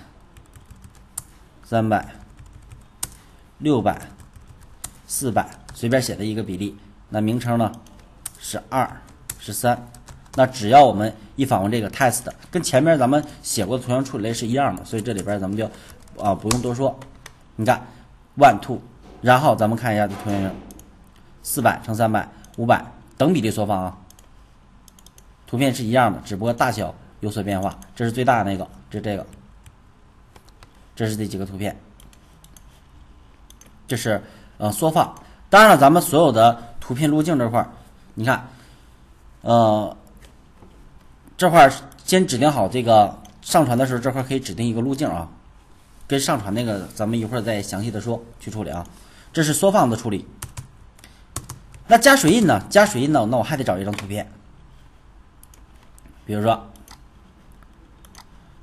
三百、六百、四百，随便写的一个比例。那名称呢是二、十三。那只要我们一访问这个 test，跟前面咱们写过的图像处理类是一样的，所以这里边咱们就啊不用多说。你看，one two。然后咱们看一下这图片名，四百乘三百，五百等比例缩放啊。图片是一样的，只不过大小有所变化。这是最大的那个，这这个，这是这几个图片。这是呃缩放。当然了，咱们所有的图片路径这块，你看，呃，这块先指定好这个上传的时候，这块可以指定一个路径啊，跟上传那个咱们一会儿再详细的说去处理啊。这是缩放的处理，那加水印呢？加水印呢？那我还得找一张图片，比如说，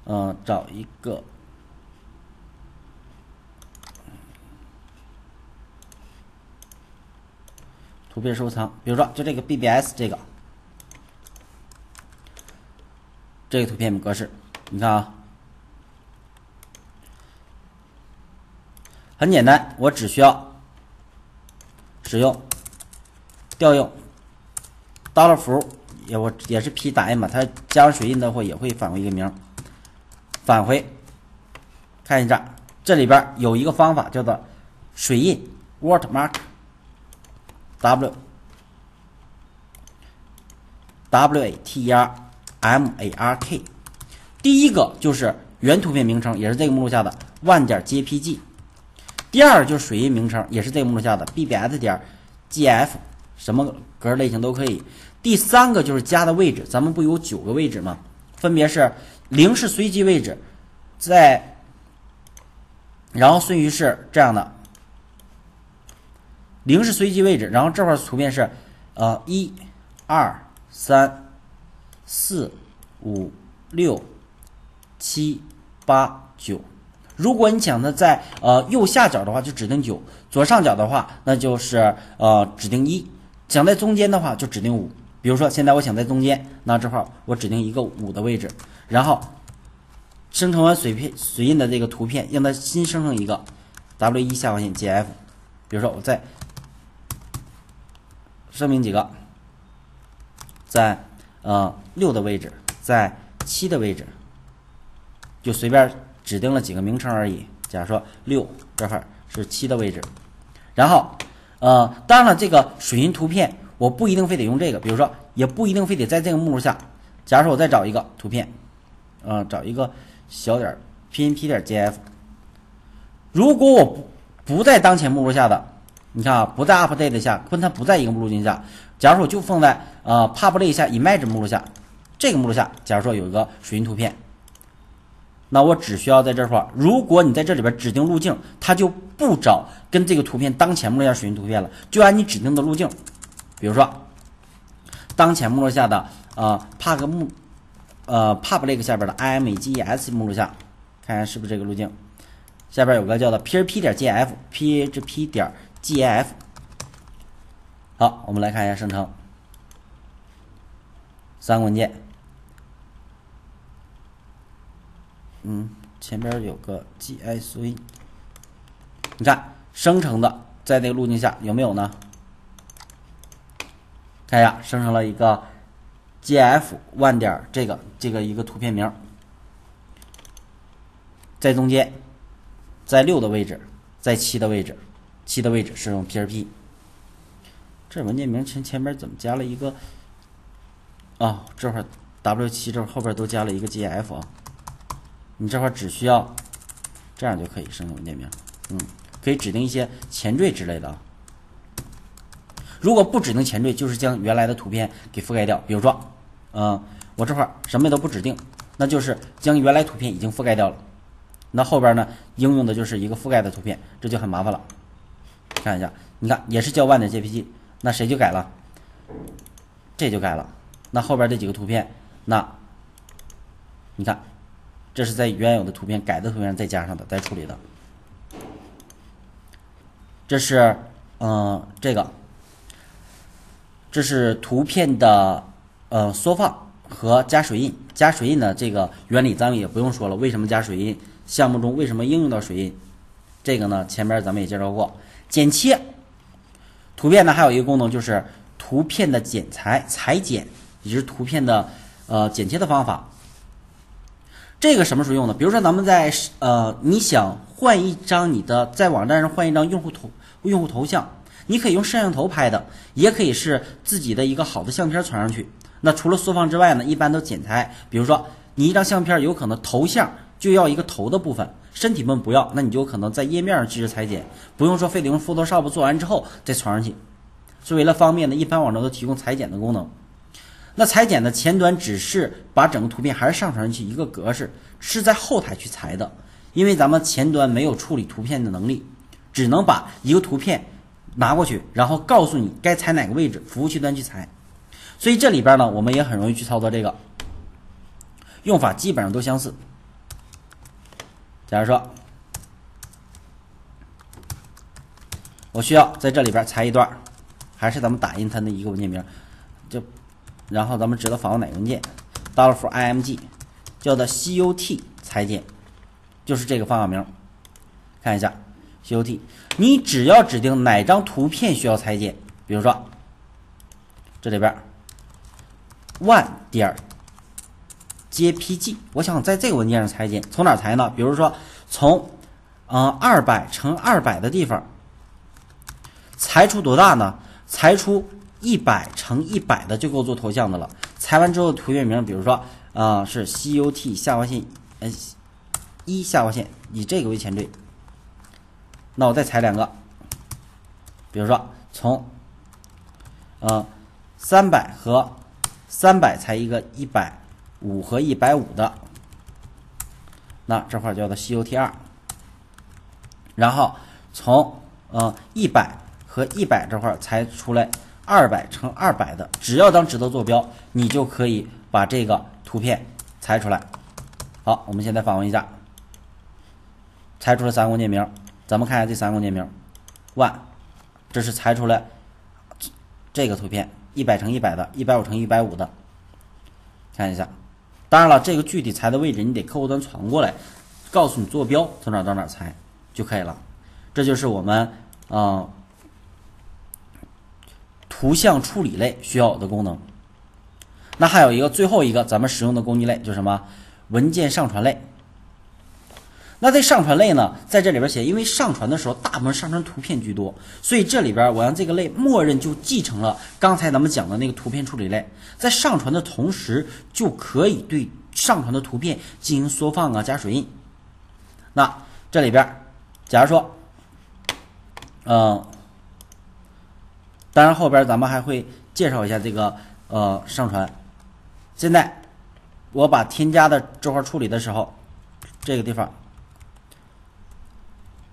嗯，找一个图片收藏，比如说就这个 BBS 这个这个图片格式，你看啊，很简单，我只需要。使用调用 dollar 符也我也是 P 打印嘛，它加上水印的话也会返回一个名，返回看一下，这里边有一个方法叫做水印 watermark w w a t e r m a r k，第一个就是原图片名称，也是这个目录下的万点 jpg。第二就是水印名称，也是这个目录下的 bbs 点 gf，什么格类型都可以。第三个就是加的位置，咱们不有九个位置吗？分别是零是随机位置，在，然后顺序是这样的，零是随机位置，然后这块图片是呃一、二、三、四、五、六、七、八、九。如果你想它在呃右下角的话，就指定九；左上角的话，那就是呃指定一；想在中间的话，就指定五。比如说现在我想在中间，那这块我指定一个五的位置，然后生成完水片水印的这个图片，让它新生成一个 W 一下划线 GF。比如说我再声明几个，在呃六的位置，在七的位置，就随便。指定了几个名称而已。假如说六这块是七的位置，然后，呃，当然了，这个水印图片我不一定非得用这个，比如说也不一定非得在这个目录下。假如说我再找一个图片，呃，找一个小点 PNP 点 JF。如果我不不在当前目录下的，你看啊，不在 Update 下，跟它不在一个目录下。假如说我就放在呃 Public 下 Image 目录下，这个目录下，假如说有一个水印图片。那我只需要在这块儿，如果你在这里边指定路径，它就不找跟这个图片当前目录下水印图片了，就按你指定的路径，比如说当前目录下的呃 pub 目呃 public 下边的 images 目录下，看看是不是这个路径。下边有个叫做 php 点 gf，php 点 gif。好，我们来看一下生成三个文件。嗯，前边有个 gis，你看生成的在那个路径下有没有呢？看一下，生成了一个 G F one 点这个这个一个图片名，在中间，在六的位置，在七的位置，七的位置是用 PHP。这文件名前前边怎么加了一个？啊，这块 W 七这后边都加了一个 G F 啊。你这块只需要这样就可以生成文件名，嗯，可以指定一些前缀之类的啊。如果不指定前缀，就是将原来的图片给覆盖掉。比如说，嗯，我这块什么都不指定，那就是将原来图片已经覆盖掉了。那后边呢，应用的就是一个覆盖的图片，这就很麻烦了。看一下，你看也是叫万点 JPG，那谁就改了？这就改了。那后边这几个图片，那你看，这是在原有的图片改的图片再加上的，再处理的。这是，嗯，这个。这是图片的呃缩放和加水印，加水印的这个原理咱们也不用说了。为什么加水印？项目中为什么应用到水印？这个呢，前边咱们也介绍过。剪切图片呢，还有一个功能就是图片的剪裁、裁剪，也是图片的呃剪切的方法。这个什么时候用呢？比如说咱们在呃你想换一张你的在网站上换一张用户头用户头像。你可以用摄像头拍的，也可以是自己的一个好的相片传上去。那除了缩放之外呢，一般都剪裁。比如说，你一张相片有可能头像就要一个头的部分，身体部分不要，那你就可能在页面上继续裁剪，不用说非得用 Photoshop 做完之后再传上去。是为了方便呢，一般网站都提供裁剪的功能。那裁剪的前端只是把整个图片还是上传上去一个格式，是在后台去裁的，因为咱们前端没有处理图片的能力，只能把一个图片。拿过去，然后告诉你该裁哪个位置，服务器端去裁。所以这里边呢，我们也很容易去操作这个，用法基本上都相似。假如说，我需要在这里边裁一段，还是咱们打印它的一个文件名，就，然后咱们知道访问哪个文件，dollar for img，叫做 cut 裁剪，就是这个方法名，看一下。COT，你只要指定哪张图片需要裁剪，比如说这里边 one 点 JPG，我想在这个文件上裁剪，从哪裁呢？比如说从嗯二百乘二百的地方裁出多大呢？裁出一百乘一百的就够做头像的了。裁完之后图片名，比如说啊是 COT 下划线呃一下划线，以这个为前缀。那我再裁两个，比如说从，呃，三百和三百裁一个一百五和一百五的，那这块叫做 COT 二，然后从呃一百和一百这块裁出来二百乘二百的，只要当值的坐标，你就可以把这个图片裁出来。好，我们现在访问一下，裁出了三个文件名。咱们看一下这三个文件名，one，这是裁出来这个图片，一百乘一百的，一百五乘一百五的，看一下。当然了，这个具体裁的位置你得客户端传过来，告诉你坐标从哪到哪裁就可以了。这就是我们啊图像处理类需要的功能。那还有一个最后一个咱们使用的工具类就是什么？文件上传类。那在上传类呢，在这里边写，因为上传的时候大部分上传图片居多，所以这里边我让这个类默认就继承了刚才咱们讲的那个图片处理类，在上传的同时就可以对上传的图片进行缩放啊、加水印。那这里边，假如说，嗯，当然后边咱们还会介绍一下这个呃上传。现在我把添加的这块处理的时候，这个地方。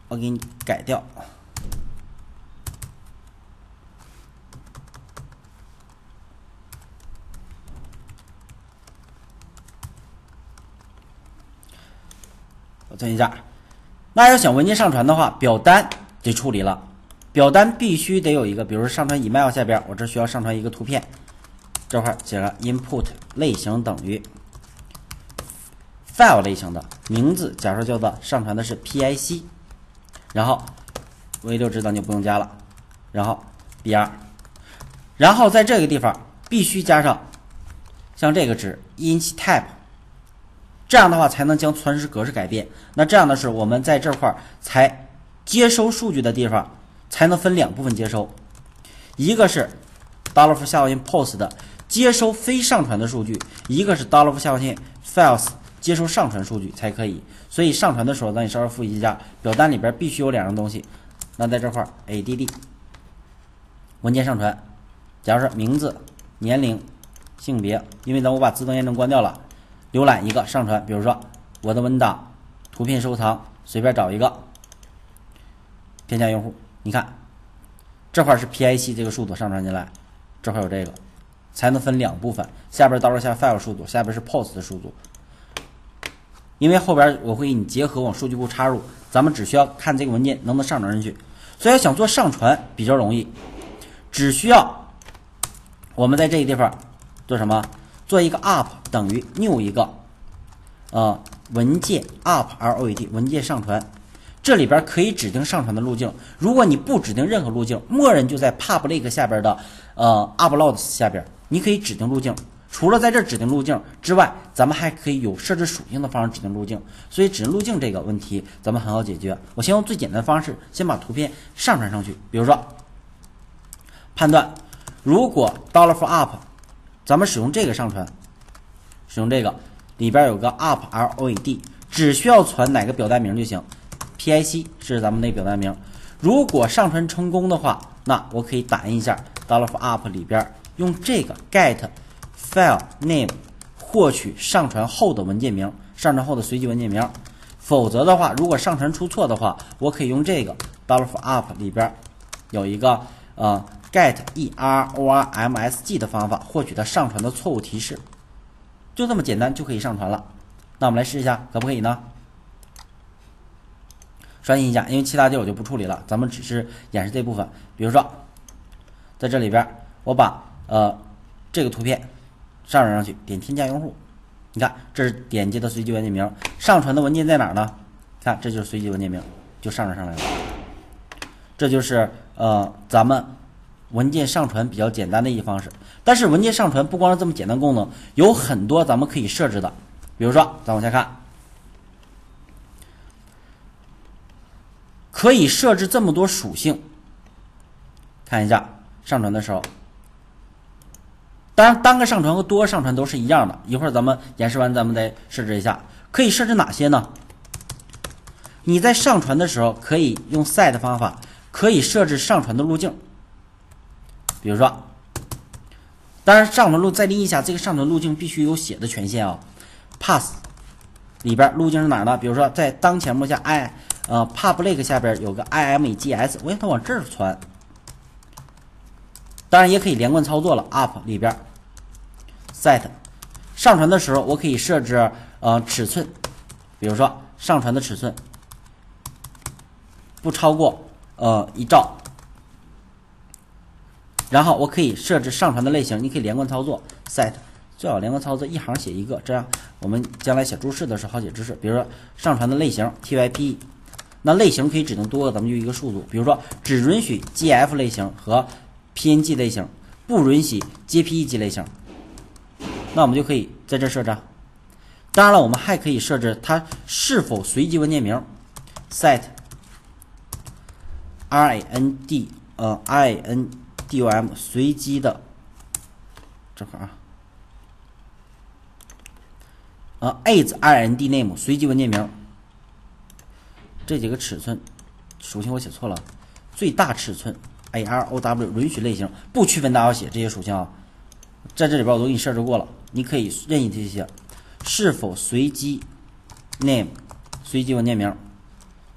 我给你改掉。我存一下。那要想文件上传的话，表单得处理了。表单必须得有一个，比如说上传 email 下边，我这需要上传一个图片，这块写了 input 类型等于 file 类型的名字，假设叫做上传的是 pic，然后 v6 值咱就不用加了，然后 b 二然后在这个地方必须加上像这个值 inch type，这样的话才能将传输格式改变。那这样的是我们在这块才接收数据的地方。才能分两部分接收，一个是 dollar 符下划线 post 的接收非上传的数据，一个是 dollar 符下划线 files 接收上传数据才可以。所以上传的时候，咱你稍微复习一下，表单里边必须有两样东西。那在这块 add 文件上传，假如说名字、年龄、性别，因为咱我把自动验证关掉了，浏览一个上传，比如说我的文档、图片收藏，随便找一个，添加用户。你看，这块是 PIC 这个数组上传进来，这块有这个，才能分两部分。下边到时候下 file 数组，下边是 post 的数组。因为后边我会给你结合往数据库插入，咱们只需要看这个文件能不能上传进去。所以想做上传比较容易，只需要我们在这个地方做什么？做一个 up 等于 new 一个，呃，文件 up load 文件上传。这里边可以指定上传的路径。如果你不指定任何路径，默认就在 public 下边的呃 uploads 下边，你可以指定路径。除了在这指定路径之外，咱们还可以有设置属性的方式指定路径。所以指定路径这个问题咱们很好解决。我先用最简单的方式，先把图片上传上去。比如说，判断如果 dollar for up，咱们使用这个上传，使用这个里边有个 up load，只需要传哪个表单名就行。PIC 是咱们那表单名，如果上传成功的话，那我可以打印一下 dollar for up 里边用这个 get file name 获取上传后的文件名，上传后的随机文件名。否则的话，如果上传出错的话，我可以用这个 double up 里边有一个呃 get errormsg 的方法获取它上传的错误提示，就这么简单就可以上传了。那我们来试一下，可不可以呢？刷新一下，因为其他地儿我就不处理了，咱们只是演示这部分。比如说，在这里边，我把呃这个图片上传上去，点添加用户，你看这是点击的随机文件名，上传的文件在哪儿呢？看这就是随机文件名，就上传上来了。这就是呃咱们文件上传比较简单的一个方式。但是文件上传不光是这么简单功能，有很多咱们可以设置的。比如说，咱往下看。可以设置这么多属性，看一下上传的时候。当然，单个上传和多个上传都是一样的。一会儿咱们演示完，咱们再设置一下。可以设置哪些呢？你在上传的时候可以用 set 方法，可以设置上传的路径。比如说，当然上传路再拎一下，这个上传路径必须有写的权限啊。pass 里边路径是哪呢？比如说在当前目下 i。呃，public 下边有个 imgs，我让它往这儿传。当然也可以连贯操作了，up 里边 set 上传的时候，我可以设置呃尺寸，比如说上传的尺寸不超过呃一兆。然后我可以设置上传的类型，你可以连贯操作 set，最好连贯操作一行写一个，这样我们将来写注释的时候好写注释。比如说上传的类型 type。那类型可以指定多个，咱们就一个数组。比如说，只允许 GF 类型和 PNG 类型，不允许 JPEG 类型。那我们就可以在这设置。当然了，我们还可以设置它是否随机文件名，set RAND 呃 INDOM 随机的。这块啊，啊 as rnd name 随机文件名。这几个尺寸属性我写错了，最大尺寸 A R O W 允许类型不区分大小写这些属性啊，在这里边我都给你设置过了，你可以任意这些，是否随机 name 随机文件名，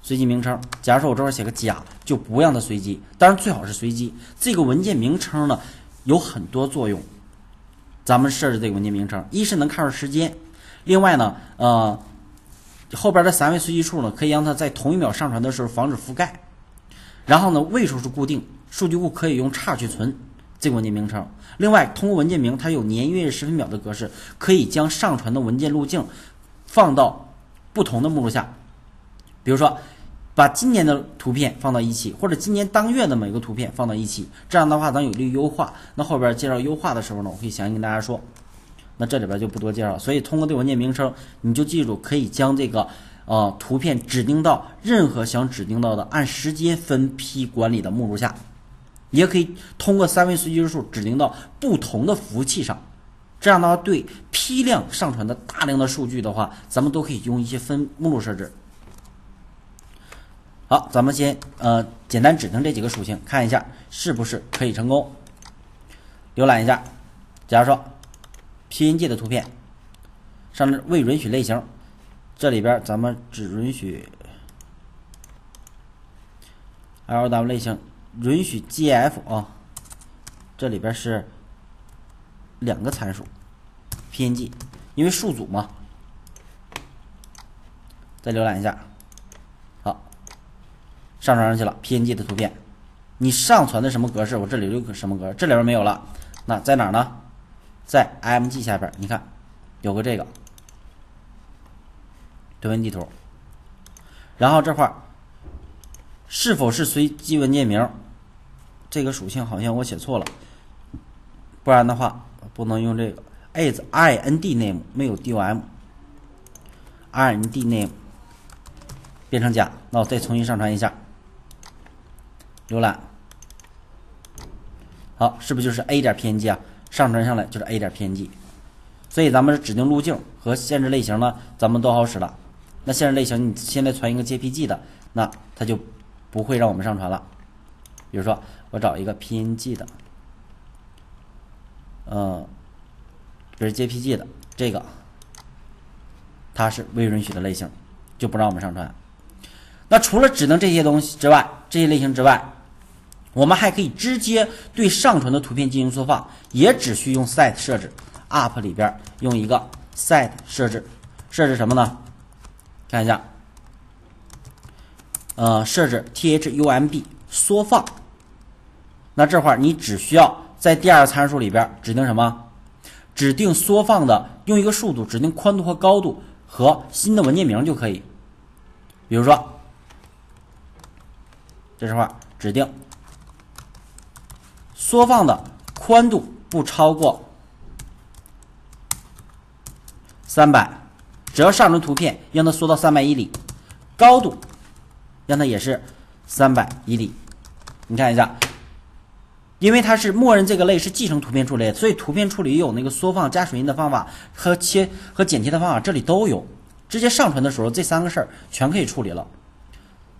随机名称。假如说我这块写个甲，就不让它随机，当然最好是随机。这个文件名称呢有很多作用，咱们设置这个文件名称，一是能看出时间，另外呢，呃。后边的三位随机数呢，可以让它在同一秒上传的时候防止覆盖。然后呢，位数是固定，数据库可以用叉去存这个文件名称。另外，通过文件名，它有年月日时分秒的格式，可以将上传的文件路径放到不同的目录下。比如说，把今年的图片放到一起，或者今年当月的每个图片放到一起，这样的话咱有利于优化。那后边介绍优化的时候呢，我会详细跟大家说。那这里边就不多介绍了。所以通过这个文件名称，你就记住可以将这个呃图片指定到任何想指定到的按时间分批管理的目录下，也可以通过三位随机数指定到不同的服务器上。这样的话，对批量上传的大量的数据的话，咱们都可以用一些分目录设置。好，咱们先呃简单指定这几个属性，看一下是不是可以成功。浏览一下，假如说 PNG 的图片上面未允许类型，这里边咱们只允许 LW 类型，允许 GF 啊，这里边是两个参数 PNG，因为数组嘛。再浏览一下。好上传上去了，PNG 的图片，你上传的什么格式？我这里有个什么格？这里边没有了，那在哪儿呢？在 IMG 下边，你看有个这个图文地图，然后这块是否是随机文件名？这个属性好像我写错了，不然的话不能用这个 is ind name 没有 dom，ind name 变成假，那我再重新上传一下。浏览，好，是不是就是 A 点 PNG 啊？上传上来就是 A 点 PNG，所以咱们是指定路径和限制类型呢，咱们都好使了。那限制类型，你现在传一个 JPG 的，那它就不会让我们上传了。比如说，我找一个 PNG 的，嗯，比如 JPG 的这个，它是未允许的类型，就不让我们上传。那除了只能这些东西之外，这些类型之外，我们还可以直接对上传的图片进行缩放，也只需用 set 设置，up 里边用一个 set 设置，设置什么呢？看一下，呃，设置 thumb 缩放。那这块儿你只需要在第二参数里边指定什么？指定缩放的，用一个数组指定宽度和高度和新的文件名就可以。比如说，这块指定。缩放的宽度不超过三百，只要上传图片让它缩到三百以里，高度让它也是三百以里。你看一下，因为它是默认这个类是继承图片处理，所以图片处理有那个缩放加水印的方法和切和剪切的方法，这里都有。直接上传的时候，这三个事儿全可以处理了。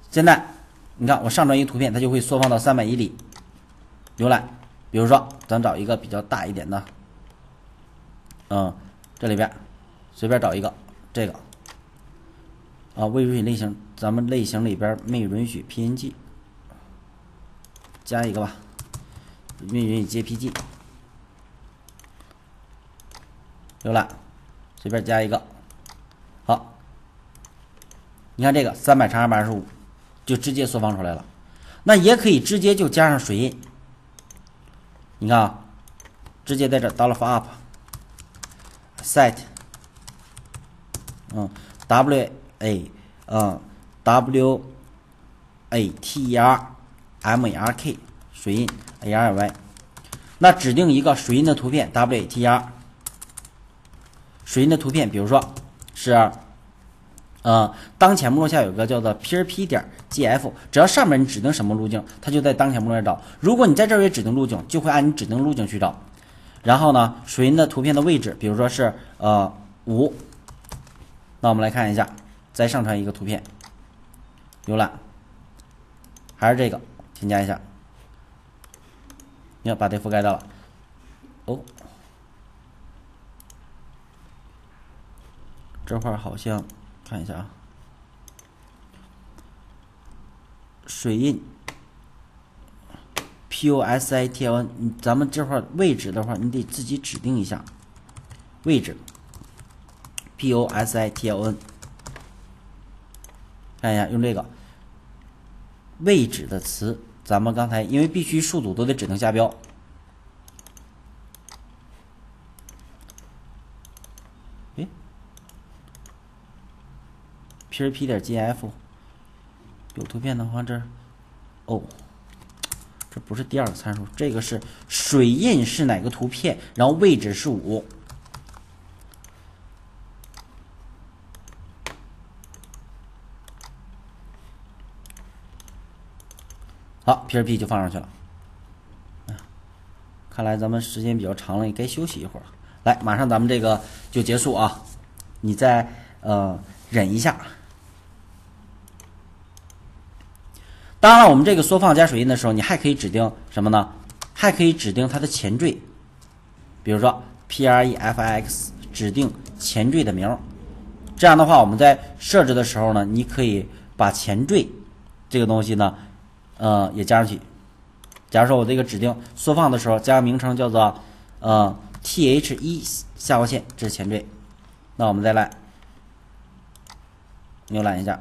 现在你看，我上传一个图片，它就会缩放到三百以里。浏览，比如说，咱找一个比较大一点的，嗯，这里边随便找一个，这个啊，未允许类型，咱们类型里边没允许 PNG，加一个吧，未允许 JPG，浏览，随便加一个，好，你看这个三百乘二百二十五，就直接缩放出来了，那也可以直接就加上水印。你看啊，直接在这 dollar for up set，嗯，w a 嗯 w a t e r m a r k 水印 a r y，那指定一个水印的图片 WTR，水印的图片，比如说是。呃，当前目录下有个叫做 PRP 点 GF，只要上面你指定什么路径，它就在当前目录上找。如果你在这儿也指定路径，就会按你指定路径去找。然后呢，水印的图片的位置，比如说是呃五，那我们来看一下，再上传一个图片，浏览，还是这个，添加一下，你要把这覆盖到了，哦，这块好像。看一下啊，水印。P O S I T L N，咱们这块位置的话，你得自己指定一下。位置。P O S I T L N，看一下用这个。位置的词，咱们刚才因为必须数组都得指定下标。哎，php 点 gf 有图片的话，这哦，这不是第二个参数，这个是水印是哪个图片，然后位置是五。好，P R P 就放上去了。看来咱们时间比较长了，也该休息一会儿。来，马上咱们这个就结束啊！你再呃忍一下。当然了，我们这个缩放加水印的时候，你还可以指定什么呢？还可以指定它的前缀，比如说 P R E F X 指定前缀的名。这样的话，我们在设置的时候呢，你可以把前缀这个东西呢。呃，也加上去。假如说我这个指定缩放的时候，加个名称叫做呃 th 一下划线，这是前缀。那我们再来浏览一下，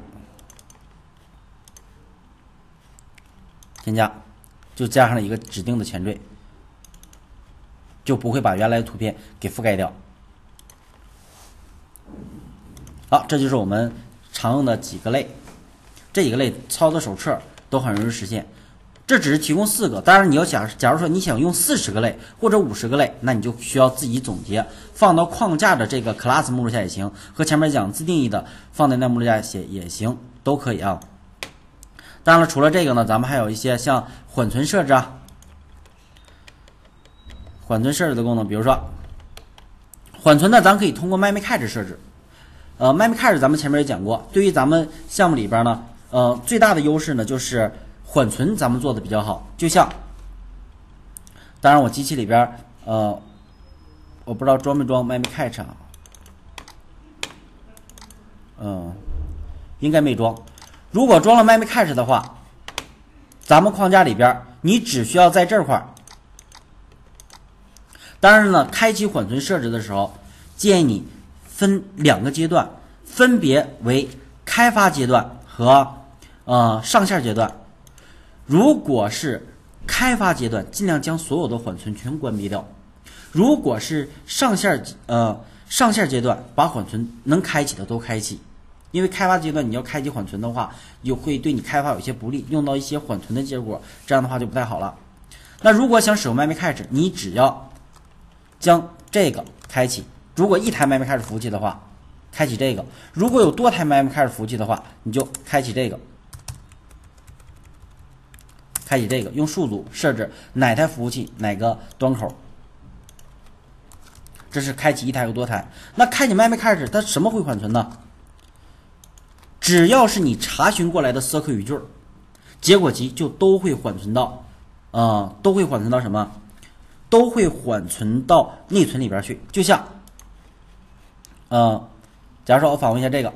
添加，就加上了一个指定的前缀，就不会把原来的图片给覆盖掉。好，这就是我们常用的几个类，这几个类操作手册。都很容易实现，这只是提供四个。当然，你要假假如说你想用四十个类或者五十个类，那你就需要自己总结，放到框架的这个 class 目录下也行，和前面讲自定义的放在那目录下写也行，都可以啊。当然了，除了这个呢，咱们还有一些像缓存设置啊，缓存设置的功能，比如说缓存呢，咱可以通过 memcache 设置。呃，memcache 咱们前面也讲过，对于咱们项目里边呢。呃，最大的优势呢，就是缓存咱们做的比较好。就像，当然我机器里边呃，我不知道装没装 memcache 啊，嗯，应该没装。如果装了 memcache 的话，咱们框架里边你只需要在这块儿。当然了，开启缓存设置的时候，建议你分两个阶段，分别为开发阶段和。呃，上线阶段，如果是开发阶段，尽量将所有的缓存全关闭掉；如果是上线呃上线阶段，把缓存能开启的都开启。因为开发阶段你要开启缓存的话，又会对你开发有些不利，用到一些缓存的结果，这样的话就不太好了。那如果想使用 memcache，你只要将这个开启。如果一台 memcache 服务器的话，开启这个；如果有多台 memcache 服务器的话，你就开启这个。开启这个，用数组设置哪台服务器哪个端口，这是开启一台和多台。那开启 memcache 它什么会缓存呢？只要是你查询过来的 c 客语句，结果集就都会缓存到，呃，都会缓存到什么？都会缓存到内存里边去。就像，呃，假如说我访问一下这个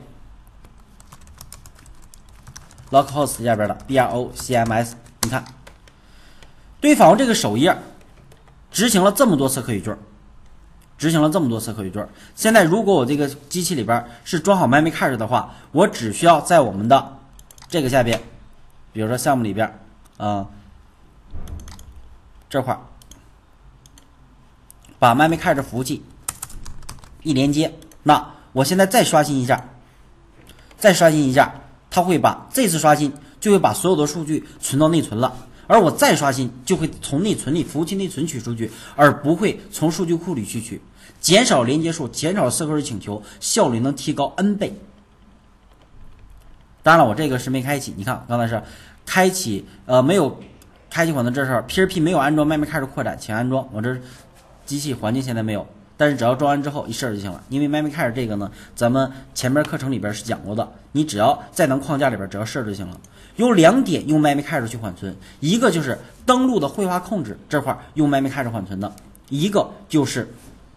localhost 下边的 brocms。你看，对访问这个首页，执行了这么多次可语句，执行了这么多次可语句。现在如果我这个机器里边是装好 memcache 的话，我只需要在我们的这个下边，比如说项目里边，啊，这块儿把 memcache 服务器一连接，那我现在再刷新一下，再刷新一下，它会把这次刷新。就会把所有的数据存到内存了，而我再刷新就会从内存里服务器内存取数据，而不会从数据库里去取，减少连接数，减少 SQL 请求，效率能提高 N 倍。当然了，我这个是没开启，你看刚才是开启，呃，没有开启缓存这事儿，PHP 没有安装 memcache 扩展，请安装。我这机器环境现在没有。但是只要装完之后一设就行了，因为 memcache 这个呢，咱们前面课程里边是讲过的，你只要在咱框架里边只要设置就行了。有两点用 memcache 去缓存，一个就是登录的绘画控制这块用 memcache 缓存的，一个就是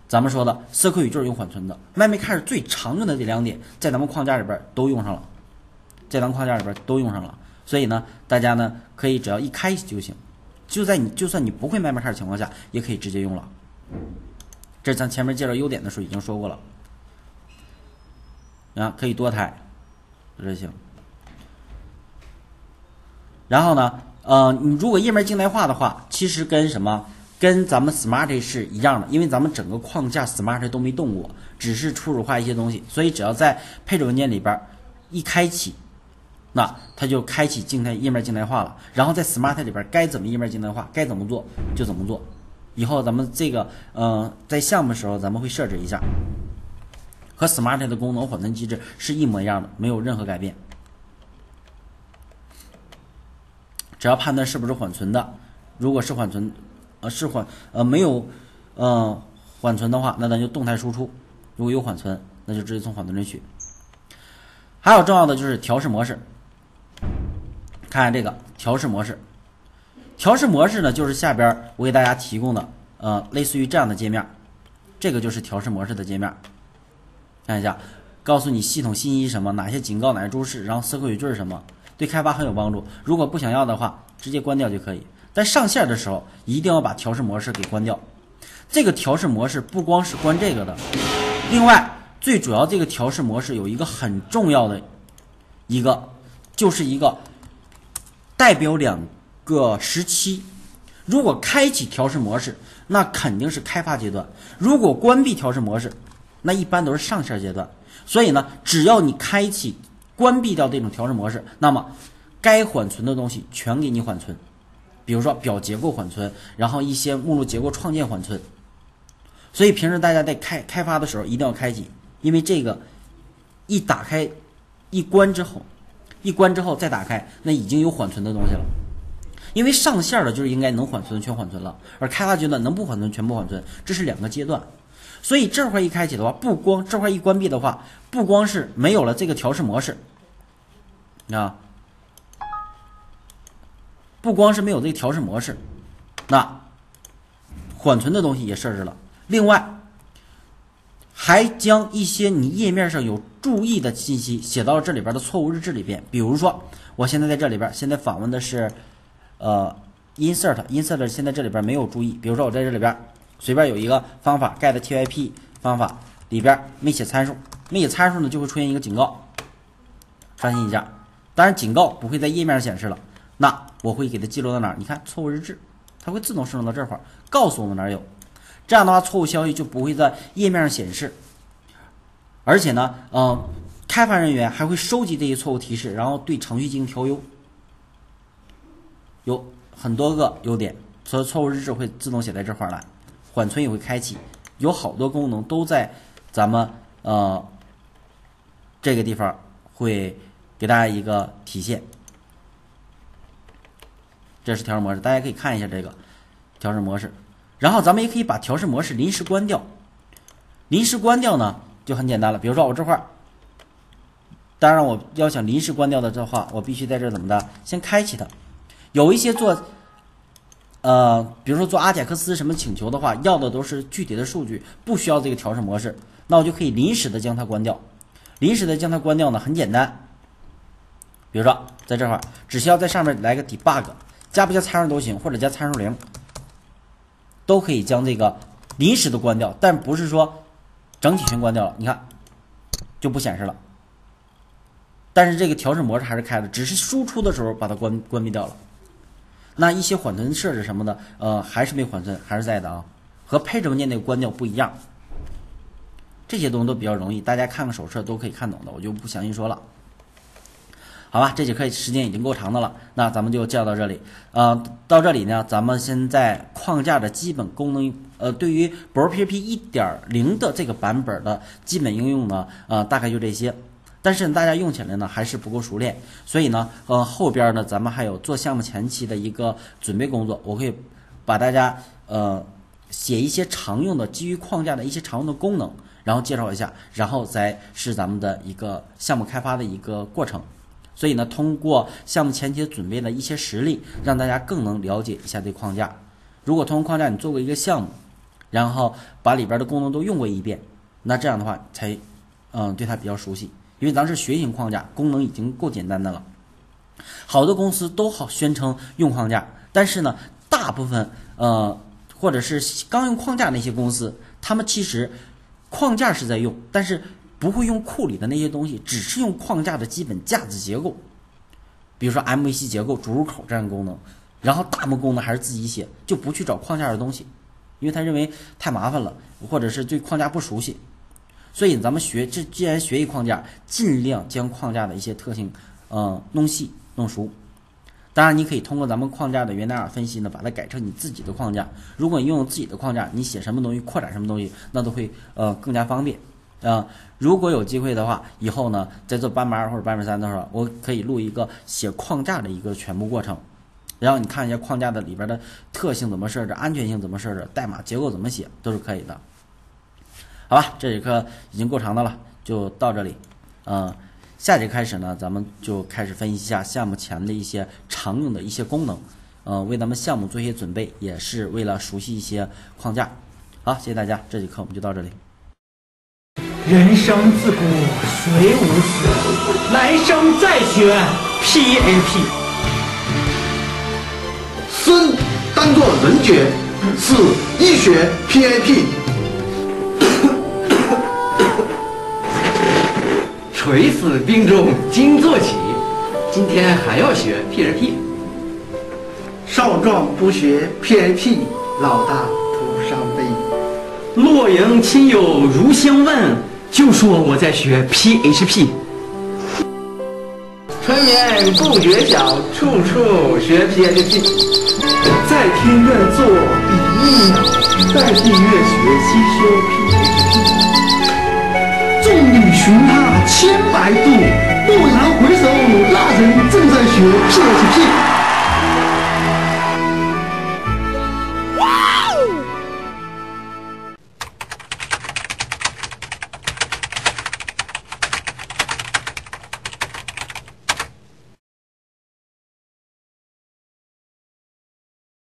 咱们说的 SQL 语句用缓存的。memcache 最常用的这两点在咱们框架里边都用上了，在咱们框架里边都用上了，所以呢，大家呢可以只要一开就行，就在你就算你不会 memcache 情况下，也可以直接用了。这咱前面介绍优点的时候已经说过了，啊，可以多台，这行。然后呢，呃，你如果页面静态化的话，其实跟什么？跟咱们 Smart 是一样的，因为咱们整个框架 Smart 都没动过，只是初始化一些东西，所以只要在配置文件里边一开启，那它就开启静态页面静态化了。然后在 Smart 里边该怎么页面静态化，该怎么做就怎么做。以后咱们这个，嗯，在项目的时候咱们会设置一下，和 Smart 的功能缓存机制是一模一样的，没有任何改变。只要判断是不是缓存的，如果是缓存。呃，是缓呃没有，嗯缓存的话，那咱就动态输出；如果有缓存，那就直接从缓存里取。还有重要的就是调试模式，看看这个调试模式。调试模式呢，就是下边我给大家提供的，呃，类似于这样的界面，这个就是调试模式的界面。看一下，告诉你系统信息什么，哪些警告，哪些注释，然后 SQL 语句是什么，对开发很有帮助。如果不想要的话，直接关掉就可以。在上线的时候，一定要把调试模式给关掉。这个调试模式不光是关这个的，另外最主要这个调试模式有一个很重要的一个，就是一个代表两个时期。如果开启调试模式，那肯定是开发阶段；如果关闭调试模式，那一般都是上线阶段。所以呢，只要你开启、关闭掉这种调试模式，那么该缓存的东西全给你缓存。比如说表结构缓存，然后一些目录结构创建缓存，所以平时大家在开开发的时候一定要开启，因为这个一打开一关之后，一关之后再打开，那已经有缓存的东西了。因为上线了就是应该能缓存全缓存了，而开发阶段能不缓存全部缓存，这是两个阶段。所以这块一开启的话，不光这块一关闭的话，不光是没有了这个调试模式，啊。不光是没有这个调试模式，那缓存的东西也设置了。另外，还将一些你页面上有注意的信息写到这里边的错误日志里边。比如说，我现在在这里边，现在访问的是呃 insert，insert 现在这里边没有注意。比如说，我在这里边随便有一个方法 get typ 方法里边没写参数，没写参数呢就会出现一个警告，刷新一下。当然，警告不会在页面上显示了。那我会给它记录到哪儿？你看错误日志，它会自动生成到这块儿，告诉我们哪儿有。这样的话，错误消息就不会在页面上显示。而且呢，嗯，开发人员还会收集这些错误提示，然后对程序进行调优。有很多个优点，所以错误日志会自动写在这块儿来，缓存也会开启，有好多功能都在咱们呃这个地方会给大家一个体现。这是调试模式，大家可以看一下这个调试模式。然后咱们也可以把调试模式临时关掉。临时关掉呢，就很简单了。比如说我这块儿，当然我要想临时关掉的这话，我必须在这怎么的，先开启它。有一些做，呃，比如说做阿贾克斯什么请求的话，要的都是具体的数据，不需要这个调试模式，那我就可以临时的将它关掉。临时的将它关掉呢，很简单。比如说在这块儿，只需要在上面来个 debug。加不加参数都行，或者加参数零，都可以将这个临时的关掉，但不是说整体全关掉了。你看就不显示了，但是这个调试模式还是开的，只是输出的时候把它关关闭掉了。那一些缓存设置什么的，呃，还是没缓存，还是在的啊，和配置文件那个关掉不一样。这些东西都比较容易，大家看看手册都可以看懂的，我就不详细说了。好吧，这节课时间已经够长的了，那咱们就教到这里。呃，到这里呢，咱们现在框架的基本功能，呃，对于 b r o p p 一点零的这个版本的基本应用呢，呃，大概就这些。但是大家用起来呢，还是不够熟练，所以呢，呃，后边呢，咱们还有做项目前期的一个准备工作，我可以把大家呃写一些常用的基于框架的一些常用的功能，然后介绍一下，然后再是咱们的一个项目开发的一个过程。所以呢，通过项目前期准备的一些实例，让大家更能了解一下这框架。如果通过框架你做过一个项目，然后把里边的功能都用过一遍，那这样的话才，嗯，对它比较熟悉。因为咱是学型框架，功能已经够简单的了。好多公司都好宣称用框架，但是呢，大部分呃，或者是刚用框架那些公司，他们其实框架是在用，但是。不会用库里的那些东西，只是用框架的基本架子结构。比如说 MVC 结构、主入口这样功能，然后大部分功能还是自己写，就不去找框架的东西，因为他认为太麻烦了，或者是对框架不熟悉。所以咱们学这既然学一框架，尽量将框架的一些特性，嗯，弄细弄熟。当然，你可以通过咱们框架的源代码分析呢，把它改成你自己的框架。如果你用自己的框架，你写什么东西扩展什么东西，那都会呃更加方便啊。如果有机会的话，以后呢，在做班本二或者班本三的时候，我可以录一个写框架的一个全部过程，然后你看一下框架的里边的特性怎么设置，安全性怎么设置，代码结构怎么写，都是可以的。好吧，这节课已经够长的了，就到这里。嗯，下节开始呢，咱们就开始分析一下项目前的一些常用的一些功能，呃，为咱们项目做一些准备，也是为了熟悉一些框架。好，谢谢大家，这节课我们就到这里。人生自古谁无死，来生再学 PAP。生当作人爵，死亦学 PAP。垂死病中惊坐起，今天还要学 P A P。少壮不学 P A P，老大徒伤悲。洛阳亲友如相问，就说我在学 PHP。春眠不觉晓，处处学 PHP。在天愿作比翼鸟，在地愿学吸收 PHP。众里寻他千百度，蓦然回首，那人正在学 PHP。